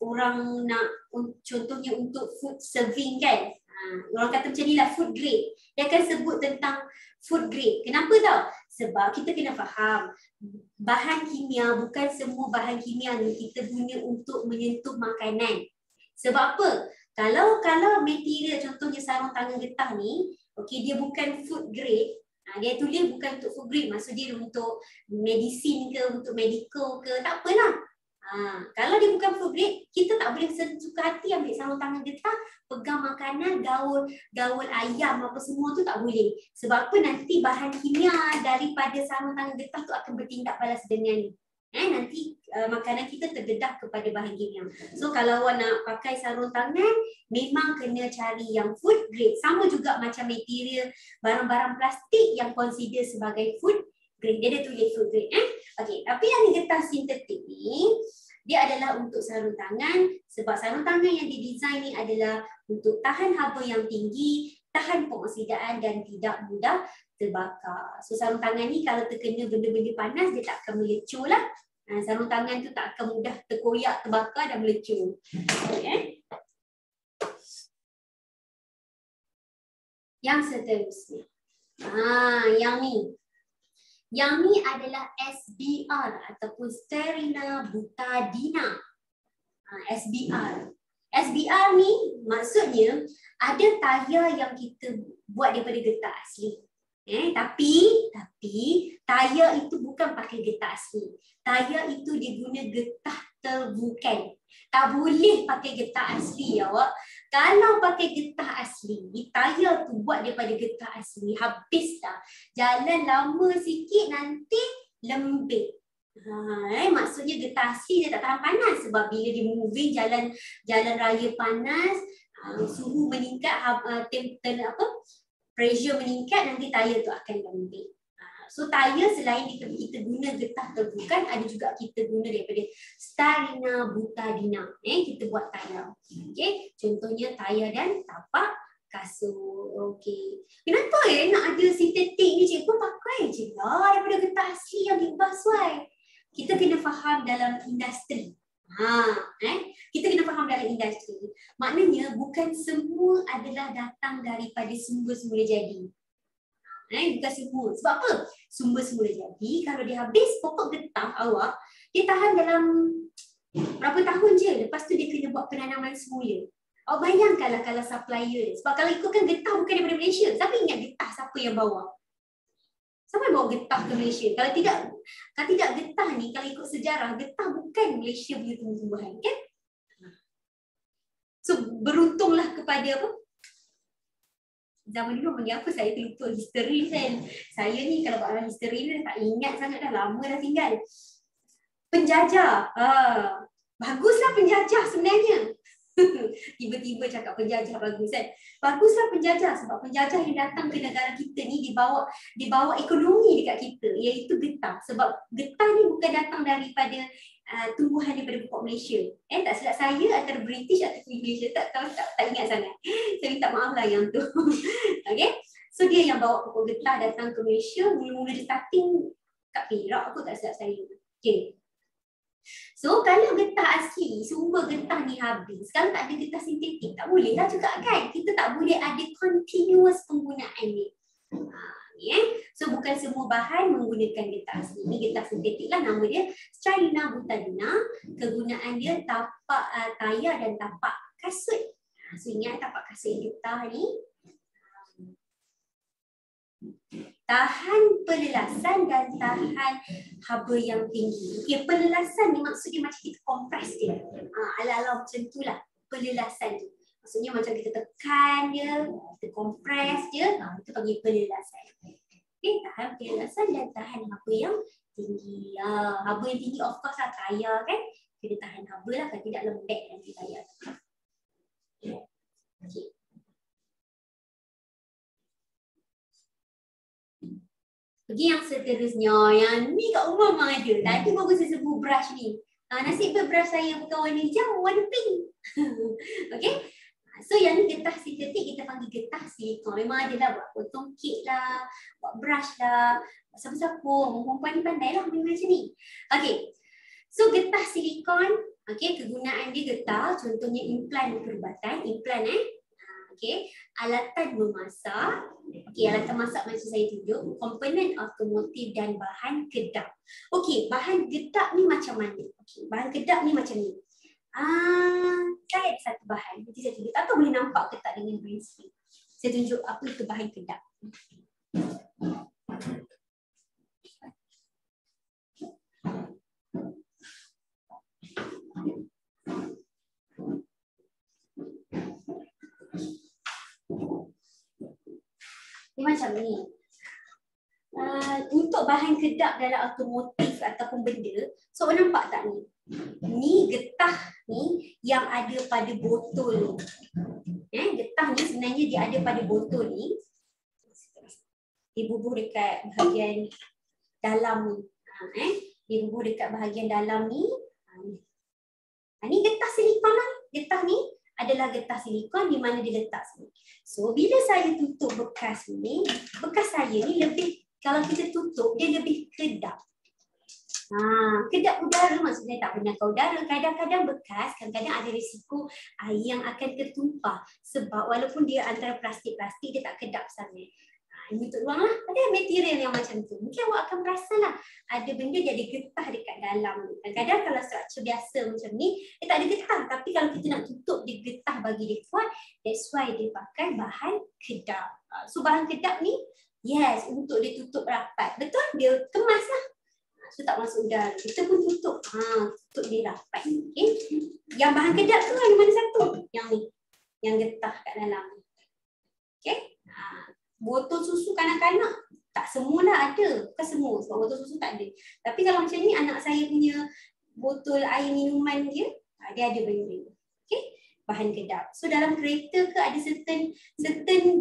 orang nak contohnya untuk food serving kan. Ha, orang kata macam ni lah food grade. Dia akan sebut tentang food grade. Kenapa tau? Sebab kita kena faham bahan kimia bukan semua bahan kimia ni kita guna untuk menyentuh makanan. Sebab apa? Kalau kalau material contohnya sarung tangan getah ni, okey dia bukan food grade, ha, dia tulis bukan untuk food grade, maksud dia untuk medicine ke, untuk medical ke, tak apalah. Ha, kalau dia bukan food grade, kita tak boleh suka hati ambil sarung tangan getah, pegang makanan, gaul gaul ayam apa semua tu tak boleh. Sebab apa nanti bahan kimia daripada sarung tangan getah tu akan bertindak balas dengan eh nanti uh, makanan kita terdedah kepada bahan kimia. So kalau awak nak pakai sarung tangan, memang kena cari yang food grade. Sama juga macam material barang-barang plastik yang consider sebagai food grade. Dia ada tulis food grade eh. Okey, tapi yang ni getah sintetik ni dia adalah untuk sarung tangan sebab sarung tangan yang didesain ni adalah untuk tahan haba yang tinggi, tahan pengoksidaan dan tidak mudah terbakar. So sarung tangan ni kalau terkena benda-benda panas dia tak akan melecur lah. Ha, sarung tangan tu tak akan mudah terkoyak, terbakar dan melecur. Okay. Yang seterusnya. Ha, yang ni. Yang ni adalah SBR ataupun Sterina Butadina. Ha, SBR. SBR ni maksudnya ada tayar yang kita buat daripada getah asli. Eh, tapi tapi tayar itu bukan pakai getah asli. Tayar itu dia guna getah tegukan. Tak boleh pakai getah asli awak. Kalau pakai getah asli, tayar tu buat daripada getah asli, habis dah. Jalan lama sikit nanti lembik. Ha, eh, maksudnya getah asli dia tak tahan panas sebab bila dia moving jalan jalan raya panas, uh, suhu meningkat, uh, tem, apa, pressure meningkat nanti tayar tu akan lembik. So tayar selain kita, guna getah tegukan, ada juga kita guna daripada starina butadina. Eh, kita buat tayar. Okay. Contohnya tayar dan tapak kasut. Okay. Kenapa eh nak ada sintetik ni cikgu pakai je lah daripada getah asli yang dibasuai. Kita kena faham dalam industri. Ha, eh? Kita kena faham dalam industri. Maknanya bukan semua adalah datang daripada sumber semula jadi. Eh, bukan semua. Sebab apa? Sumber semula jadi, kalau dia habis pokok getah awak, dia tahan dalam berapa tahun je. Lepas tu dia kena buat penanaman semula. Awak bayangkanlah kalau supplier. Sebab kalau ikutkan getah bukan daripada Malaysia. Siapa ingat getah siapa yang bawa? Siapa yang bawa getah ke Malaysia? Kalau tidak kalau tidak getah ni, kalau ikut sejarah, getah bukan Malaysia punya tumbuh-tumbuhan. Kan? So beruntunglah kepada apa? Zaman dulu panggil apa saya terlupa history kan. Saya ni kalau buat history ni tak ingat sangat dah lama dah tinggal. Penjajah. Ha. Baguslah penjajah sebenarnya. Tiba-tiba cakap penjajah bagus kan. Baguslah penjajah sebab penjajah yang datang ke negara kita ni dibawa dibawa ekonomi dekat kita iaitu getah. Sebab getah ni bukan datang daripada uh, tumbuhan daripada pokok Malaysia. Eh tak silap saya antara British atau Malaysia tak tahu tak, tak ingat sangat. saya minta maaf lah yang tu. okay. So dia yang bawa pokok getah datang ke Malaysia mula-mula dia starting kat Perak aku tak silap saya. Okay. So kalau getah asli, sumber getah ni habis, kalau tak ada getah sintetik, tak boleh lah juga kan? Kita tak boleh ada continuous penggunaan ni. Eh. So bukan semua bahan menggunakan getah asli. Ni getah sintetik lah nama dia Styrina butadina. Kegunaan dia tapak uh, tayar dan tapak kasut. Ha, so ingat tapak kasut getah ni. Tahan pelelasan dan tahan haba yang tinggi. Okay, pelelasan ni maksudnya macam kita kompres dia. Ha, ala-ala macam tu lah pelelasan tu. Maksudnya macam kita tekan dia, kita kompres dia, ha, itu panggil pelelasan. Okay, tahan pelelasan dan tahan haba yang tinggi. Ha, haba yang tinggi of course lah kaya kan. Kita tahan haba lah kalau tidak lembek nanti kaya. Okay. Pergi yang seterusnya. Yang ni kat rumah memang ada. Tadi baru saya sebut brush ni. Ha, nasib brush saya bukan warna hijau, warna pink. okay. So yang ni getah sintetik kita panggil getah silikon. Memang ada lah buat potong kek lah, buat brush lah, siapa-siapa. Perempuan ni pandai lah benda macam ni. Okay. So getah silikon, okay, kegunaan dia getah. Contohnya implan perubatan. Implan eh. Okay. Alatan memasak. Okay, alatan masak macam saya tunjuk. Komponen otomotif dan bahan kedap. Okay, bahan kedap ni macam mana? Okay, bahan kedap ni macam ni. Ah, saya ada satu bahan. Nanti saya tunjuk. Tak tahu boleh nampak ke tak dengan green screen. Saya tunjuk apa itu bahan kedap. Dia macam ni. Uh, untuk bahan kedap dalam otomotif ataupun benda, so nampak tak ni? ni getah ni yang ada pada botol. Eh getah ni sebenarnya dia ada pada botol ni. Dibubuh dekat bahagian dalam. Ni eh dibubuh dekat bahagian dalam ni. Ha, ni. Ha, ni getah silikon lah. Getah ni adalah getah silikon di mana dia letak sini. So bila saya tutup bekas ni bekas saya ni lebih kalau kita tutup dia lebih kedap Ha, kedap udara maksudnya tak pernah ke udara. Kadang-kadang bekas, kadang-kadang ada risiko air yang akan tertumpah. Sebab walaupun dia antara plastik-plastik, dia tak kedap sangat. Ha, ini untuk ruang lah. Ada material yang macam tu. Mungkin awak akan perasan lah. Ada benda jadi getah dekat dalam. Kadang-kadang kalau struktur biasa macam ni, dia tak ada getah. Tapi kalau kita nak tutup dia getah bagi dia kuat, that's why dia pakai bahan kedap. Ha, so bahan kedap ni, yes, untuk dia tutup rapat. Betul? Dia kemas lah So tak masuk udara. Kita pun tutup. Ha, tutup dia rapat. Okay. Yang bahan kedap tu yang mana satu? Yang ni. Yang getah kat dalam. Okay. Ha. Botol susu kanak-kanak. Tak semualah ada. Bukan semua. Sebab botol susu tak ada. Tapi kalau macam ni anak saya punya botol air minuman dia. Ha, dia ada benda-benda. Bahan kedap. So dalam kereta ke ada certain certain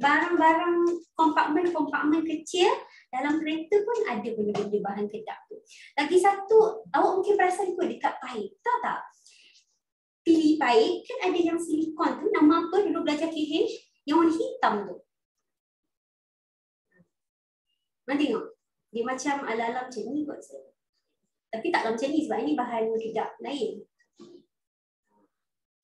barang-barang kompartmen-kompartmen kecil dalam kereta pun ada benda-benda bahan kedap tu. Lagi satu, awak mungkin perasan kot dekat paip. Tahu tak? Pilih paip kan ada yang silikon tu nama apa dulu belajar KH yang warna hitam tu. Mana tengok? Dia macam ala-ala macam ni kot saya. Tapi taklah macam ni sebab ini bahan kedap lain.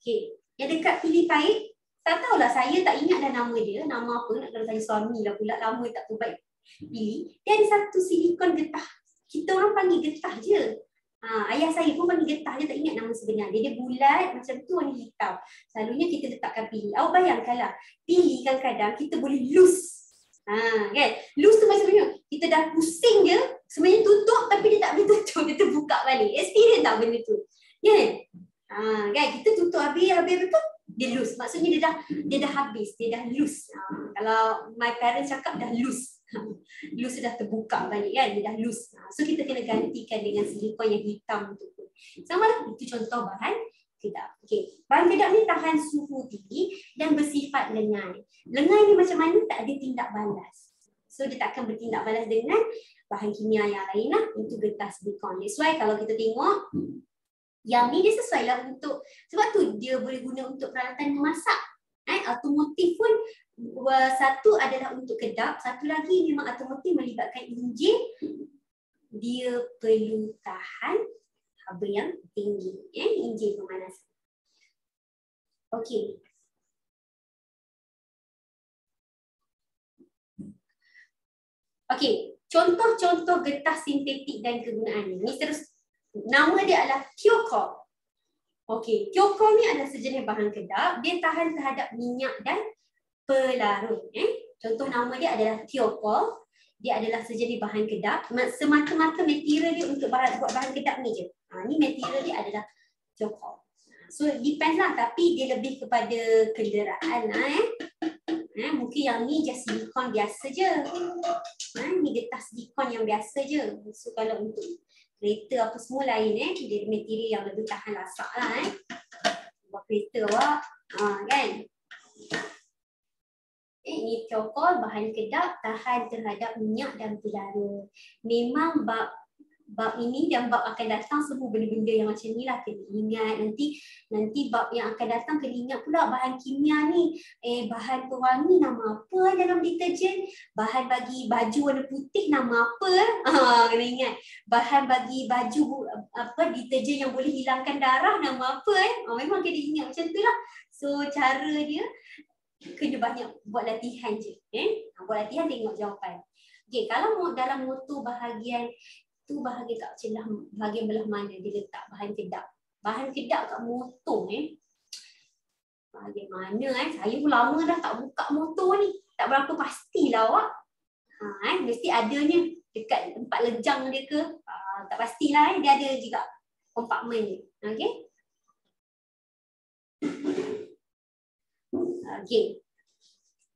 Okay. Yang dekat pilih paip, tak tahulah saya tak ingat dah nama dia. Nama apa nak kalau saya suami lah pula. Lama tak tahu baik pilih. Dia ada satu silikon getah. Kita orang panggil getah je. Ha, ayah saya pun panggil getah. Dia tak ingat nama sebenar. Dia, dia bulat macam tu warna hitam. Selalunya kita letakkan pilih. Awak bayangkanlah. Pilih kadang-kadang kita boleh loose. Ha, kan? Loose tu maksudnya kita dah pusing je. Sebenarnya tutup tapi dia tak boleh tutup. Dia terbuka balik. Experience tak benda tu? Ya kan? Ha, kan kita tutup habis habis betul dia loose. Maksudnya dia dah dia dah habis, dia dah loose. Ha, kalau my parents cakap dah loose. Loose dah terbuka balik kan, dia dah loose. Ha, so kita kena gantikan dengan silikon yang hitam tu. Sama lah, itu contoh bahan kedap. Okey, bahan kedap ni tahan suhu tinggi dan bersifat lengan. Lengan ni macam mana tak ada tindak balas. So dia takkan bertindak balas dengan bahan kimia yang lain lah. Itu getah silikon. That's why kalau kita tengok yang ni dia sesuai lah untuk sebab tu dia boleh guna untuk peralatan memasak. Eh, automotif pun satu adalah untuk kedap, satu lagi memang automotif melibatkan enjin. Dia perlu tahan haba yang tinggi. Eh, enjin pemanasan. Okey. Okey, contoh-contoh getah sintetik dan kegunaan ni. Ni terus Nama dia adalah Kyoko. Okey, Kyoko ni adalah sejenis bahan kedap. Dia tahan terhadap minyak dan pelarut. Eh? Contoh nama dia adalah Kyoko. Dia adalah sejenis bahan kedap. Semata-mata material dia untuk bahan, buat bahan kedap ni je. Ha, ni material dia adalah Kyoko. So depends lah tapi dia lebih kepada kenderaan lah eh. Eh, mungkin yang ni just silikon biasa je. Eh, ni getah silikon yang biasa je. So kalau untuk kereta apa semua lain eh. Dia material yang lebih tahan lasak lah eh. Buat kereta awak. Ha, kan? Eh, ini cokol bahan kedap tahan terhadap minyak dan pelarut memang bab bab ini dan bab akan datang semua benda-benda yang macam ni lah. Kena ingat nanti nanti bab yang akan datang kena ingat pula bahan kimia ni. Eh bahan pewangi nama apa dalam deterjen? Bahan bagi baju warna putih nama apa ha, kena ingat. Bahan bagi baju apa deterjen yang boleh hilangkan darah nama apa eh? Ha, memang kena ingat macam tu lah. So cara dia kena banyak buat latihan je eh? Ha, buat latihan tengok jawapan. Okay, kalau dalam motor bahagian tu bahagian kat celah bahagian belah mana dia letak bahan kedap. Bahan kedap kat motor eh. Bahagian mana eh? Saya pun lama dah tak buka motor ni. Tak berapa pastilah awak. Ha, eh, mesti adanya dekat tempat lejang dia ke. Ha, tak pastilah eh. Dia ada juga kompartmen ni. Okay. Okay.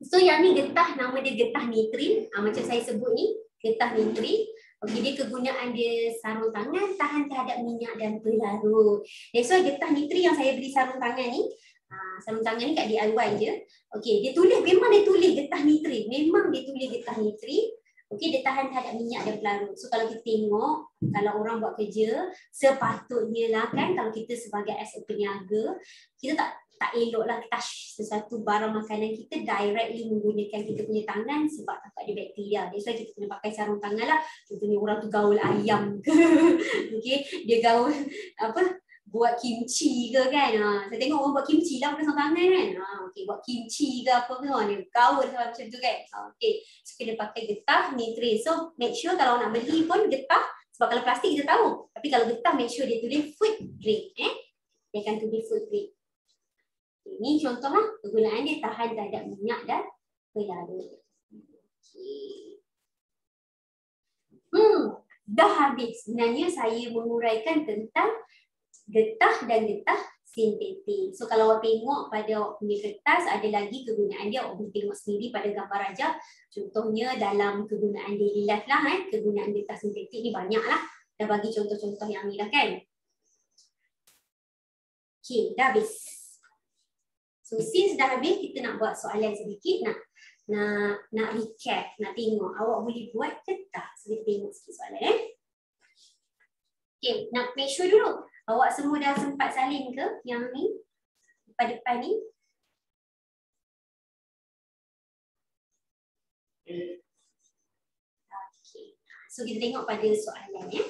So yang ni getah nama dia getah nitrin. Ha, macam saya sebut ni. Getah nitrin. Okey, dia kegunaan dia sarung tangan tahan terhadap minyak dan pelarut. That's why getah nitri yang saya beli sarung tangan ni, ha, sarung tangan ni kat DIY je. Okey, dia tulis, memang dia tulis getah nitri. Memang dia tulis getah nitri. Okey, dia tahan terhadap minyak dan pelarut. So kalau kita tengok, kalau orang buat kerja, sepatutnya lah kan, kalau kita sebagai as a peniaga, kita tak tak elok lah touch sesuatu barang makanan kita directly menggunakan kita punya tangan sebab takut ada bakteria. That's why kita kena pakai sarung tangan lah. Contohnya orang tu gaul ayam ke. okay. Dia gaul apa buat kimchi ke kan. Ha. Saya tengok orang buat kimchi lah pakai sarung tangan kan. Ha. Okay. Buat kimchi ke apa ke. Ha. Dia gaul macam tu kan. Ha. Okay. So kena pakai getah ni tray. So make sure kalau nak beli pun getah. Sebab kalau plastik kita tahu. Tapi kalau getah make sure dia tulis food grade. Eh? Dia akan tulis food grade. Ini contohlah kegunaan dia tahan terhadap minyak dan pelarut. Hmm. dah habis. Sebenarnya saya menguraikan tentang getah dan getah sintetik. So kalau awak tengok pada awak punya kertas ada lagi kegunaan dia awak boleh tengok sendiri pada gambar raja. Contohnya dalam kegunaan daily life lah eh kegunaan getah sintetik ni banyak lah. Dah bagi contoh-contoh yang ni lah kan. Okay, dah habis. So since dah habis kita nak buat soalan sedikit nak nak nak recap, nak tengok awak boleh buat ke tak? So kita tengok sikit soalan eh. Okay, nak make sure dulu. Awak semua dah sempat salin ke yang ni? Depan-depan ni? Okay. So kita tengok pada soalan ya.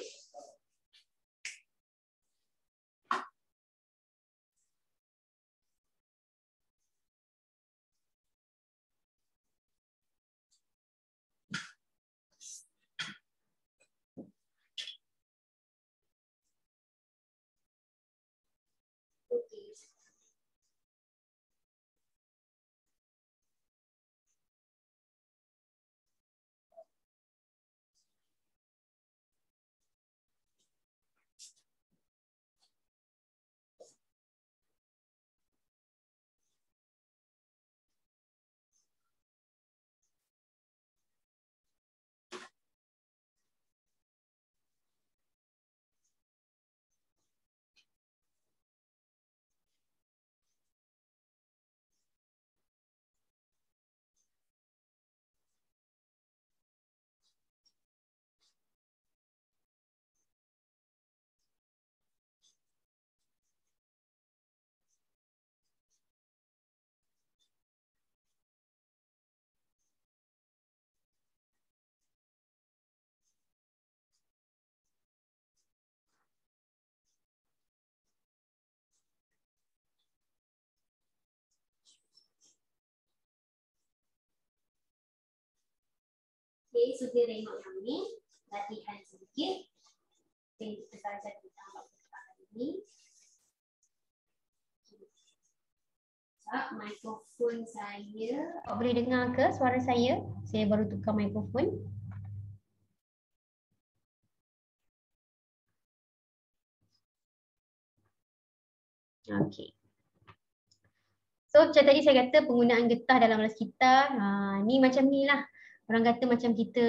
Okay, so kita tengok yang ni. Latihan sedikit. Okay, kita saja kita tambah perkataan ini. Mikrofon saya. Awak boleh dengar ke suara saya? Saya baru tukar mikrofon. Okay. So macam tadi saya kata penggunaan getah dalam bahasa kita, ha, ni macam ni lah orang kata macam kita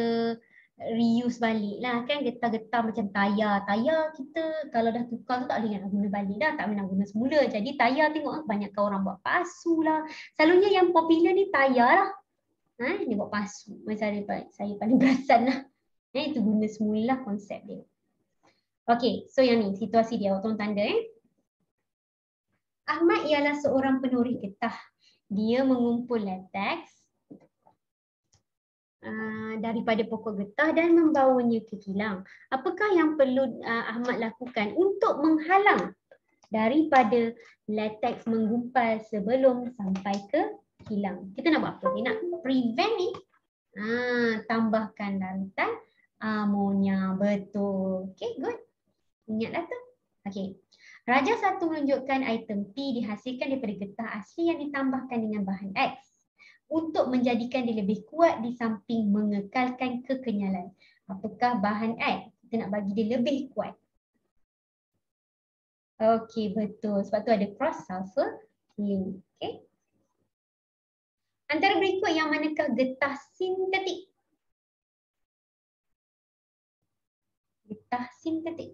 reuse balik lah kan getah-getah macam tayar. Tayar kita kalau dah tukar tu tak boleh nak guna balik dah. Tak boleh nak guna semula. Jadi tayar tengok banyak orang buat pasu lah. Selalunya yang popular ni tayar lah. Ha, dia buat pasu. Macam saya, paling perasan lah. Ha, itu guna semula konsep dia. Okay, so yang ni situasi dia. Tolong tanda eh. Ahmad ialah seorang penuris getah. Dia mengumpul latex uh, daripada pokok getah dan membawanya ke kilang. Apakah yang perlu uh, Ahmad lakukan untuk menghalang daripada latex menggumpal sebelum sampai ke kilang? Kita nak buat apa? Kita nak prevent ni. Uh, tambahkan larutan amonia. Betul. Okay, good. Ingatlah tu. Okay. Raja satu menunjukkan item P dihasilkan daripada getah asli yang ditambahkan dengan bahan X untuk menjadikan dia lebih kuat di samping mengekalkan kekenyalan. Apakah bahan air? Kita nak bagi dia lebih kuat. Okey, betul. Sebab tu ada cross sulfur link. Okey. Antara berikut yang manakah getah sintetik? Getah sintetik.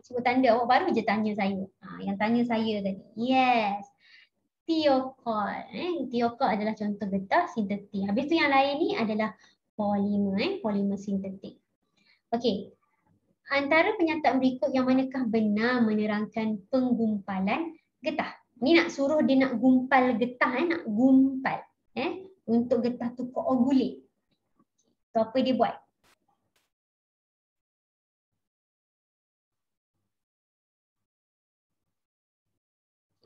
Cuba tanda awak baru je tanya saya. Ha, yang tanya saya tadi. Yes thiokol. Eh. Thiokol adalah contoh getah sintetik. Habis tu yang lain ni adalah polimer, eh. polimer sintetik. Okey. Antara penyataan berikut yang manakah benar menerangkan penggumpalan getah? Ni nak suruh dia nak gumpal getah, eh. nak gumpal. Eh. Untuk getah tu koagulate. So apa dia buat?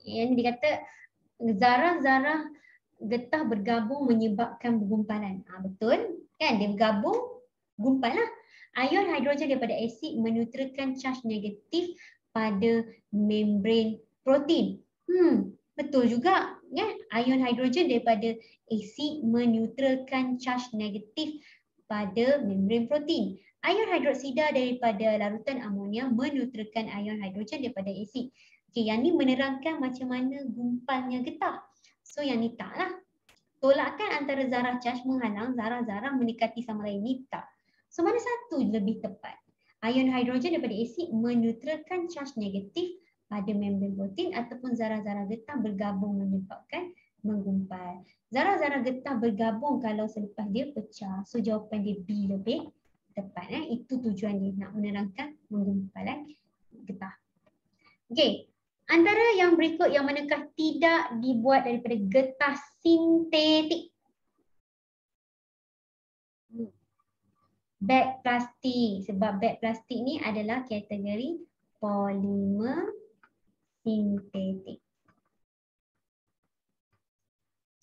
Yang dia kata zarah-zarah getah bergabung menyebabkan gumpalan. Ha, betul? Kan dia bergabung gumpal lah. Ion hidrogen daripada asid meneutralkan charge negatif pada membran protein. Hmm, betul juga kan? Ion hidrogen daripada asid meneutralkan charge negatif pada membran protein. Ion hidroksida daripada larutan amonia menutrakan ion hidrogen daripada asid. Okey, yang ni menerangkan macam mana gumpalnya getah. So yang ni tak lah. Tolakkan antara zarah charge menghalang zarah-zarah mendekati sama lain ni tak. So mana satu lebih tepat? Ion hidrogen daripada asid menutrakan charge negatif pada membran protein ataupun zarah-zarah getah bergabung menyebabkan menggumpal. Zarah-zarah getah bergabung kalau selepas dia pecah. So jawapan dia B lebih tepat. Eh. Itu tujuan dia nak menerangkan menggumpalan getah. Okey. Antara yang berikut yang manakah tidak dibuat daripada getah sintetik? bag plastik sebab bag plastik ni adalah kategori polimer sintetik.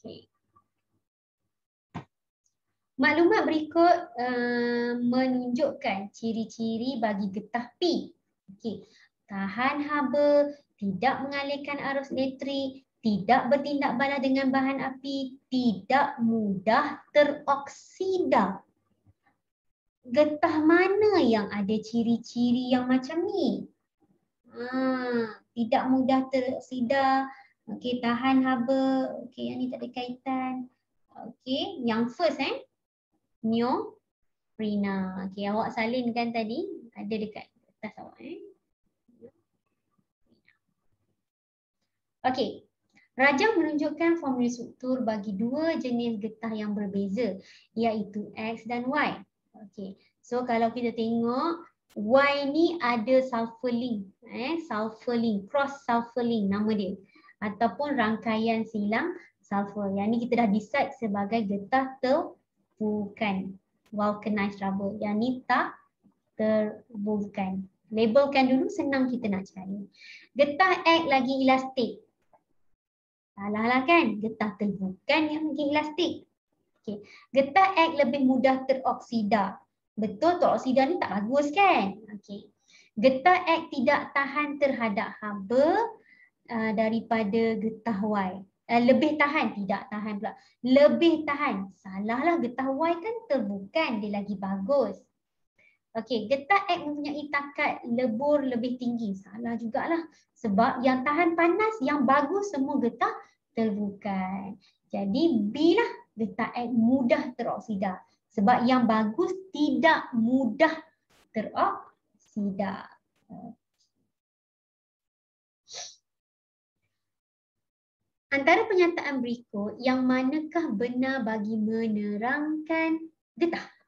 Okay. Maklumat berikut uh, menunjukkan ciri-ciri bagi getah P. Okay. Tahan haba, tidak mengalirkan arus elektrik, tidak bertindak balas dengan bahan api, tidak mudah teroksida getah mana yang ada ciri-ciri yang macam ni? Ha, tidak mudah tersida. Okey, tahan haba. Okey, yang ni tak ada kaitan. Okey, yang first eh. Neoprena. Okey, awak salin kan tadi? Ada dekat atas awak eh. Okey. Rajah menunjukkan formula struktur bagi dua jenis getah yang berbeza iaitu X dan Y. Okay. So kalau kita tengok Y ni ada sulfur link. Eh, sulfur link, cross sulfur link nama dia. Ataupun rangkaian silang sulfur. Yang ni kita dah decide sebagai getah terbukan. Vulcanized rubber. Yang ni tak terbukan. Labelkan dulu senang kita nak cari. Getah X lagi elastik. Salah lah kan? Getah terbukan yang lagi elastik. Okay. Getah X lebih mudah teroksida. Betul teroksida ni tak bagus kan? Okay. Getah X tidak tahan terhadap haba uh, daripada getah Y. Uh, lebih tahan, tidak tahan pula. Lebih tahan. Salahlah getah Y kan terbukan, dia lagi bagus. Okey, getah X mempunyai takat lebur lebih tinggi. Salah jugalah. Sebab yang tahan panas, yang bagus semua getah terbukan. Jadi B lah getah X mudah teroksida. Sebab yang bagus tidak mudah teroksida. Antara penyataan berikut, yang manakah benar bagi menerangkan getah?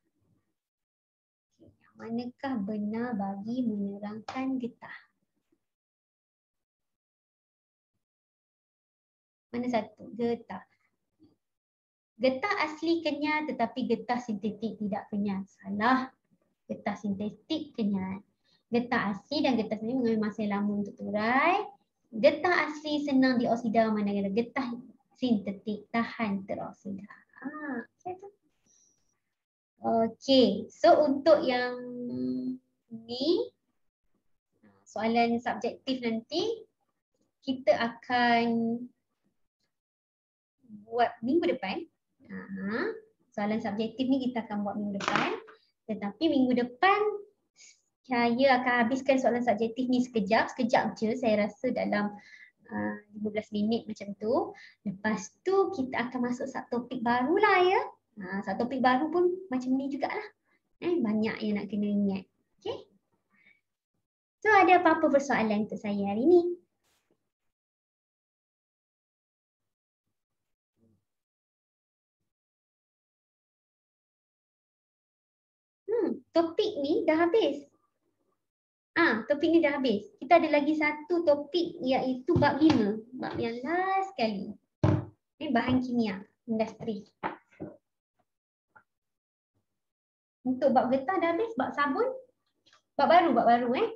Manakah benar bagi menerangkan getah? Mana satu? Getah. Getah asli kenyal tetapi getah sintetik tidak kenyal. Salah. Getah sintetik kenyal. Getah asli dan getah sendiri mengambil masa yang lama untuk terurai. Getah asli senang dioksida manakala getah sintetik tahan teroksida. Ah, okay. Okay. So untuk yang ni soalan subjektif nanti kita akan buat minggu depan soalan subjektif ni kita akan buat minggu depan. Tetapi minggu depan saya akan habiskan soalan subjektif ni sekejap. Sekejap je saya rasa dalam uh, 15 minit macam tu. Lepas tu kita akan masuk satu topik baru lah ya. Ha, satu topik baru pun macam ni jugalah. Eh, banyak yang nak kena ingat. Okay. So ada apa-apa persoalan untuk saya hari ni? topik ni dah habis. Ah, topik ni dah habis. Kita ada lagi satu topik iaitu bab lima. Bab yang last sekali. Ini bahan kimia, industri. Untuk bab getah dah habis, bab sabun. Bab baru, bab baru eh.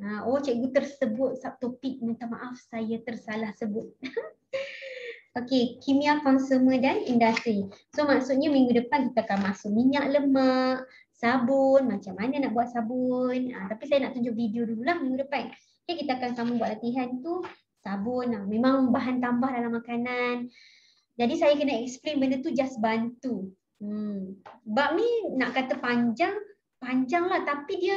Ha, oh, cikgu tersebut subtopik. Minta maaf, saya tersalah sebut. Okey, kimia konsumer dan industri. So maksudnya minggu depan kita akan masuk minyak lemak, sabun, macam mana nak buat sabun. Ha, tapi saya nak tunjuk video dulu lah minggu depan. Okay, kita akan sama buat latihan tu sabun. Ha, memang bahan tambah dalam makanan. Jadi saya kena explain benda tu just bantu. Hmm. Bab ni nak kata panjang, panjang lah tapi dia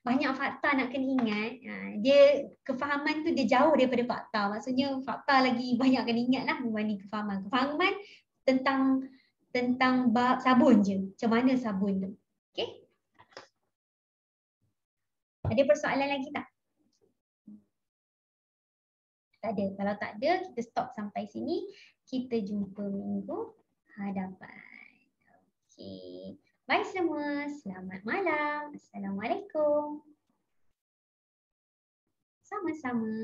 banyak fakta nak kena ingat. Ha, dia kefahaman tu dia jauh daripada fakta. Maksudnya fakta lagi banyak kena ingat lah berbanding kefahaman. Kefahaman tentang tentang bab sabun je. Macam mana sabun tu. Okay. Ada persoalan lagi tak? Tak ada. Kalau tak ada, kita stop sampai sini. Kita jumpa minggu hadapan. Okay. Bye semua. Selamat malam. Assalamualaikum. Sama-sama.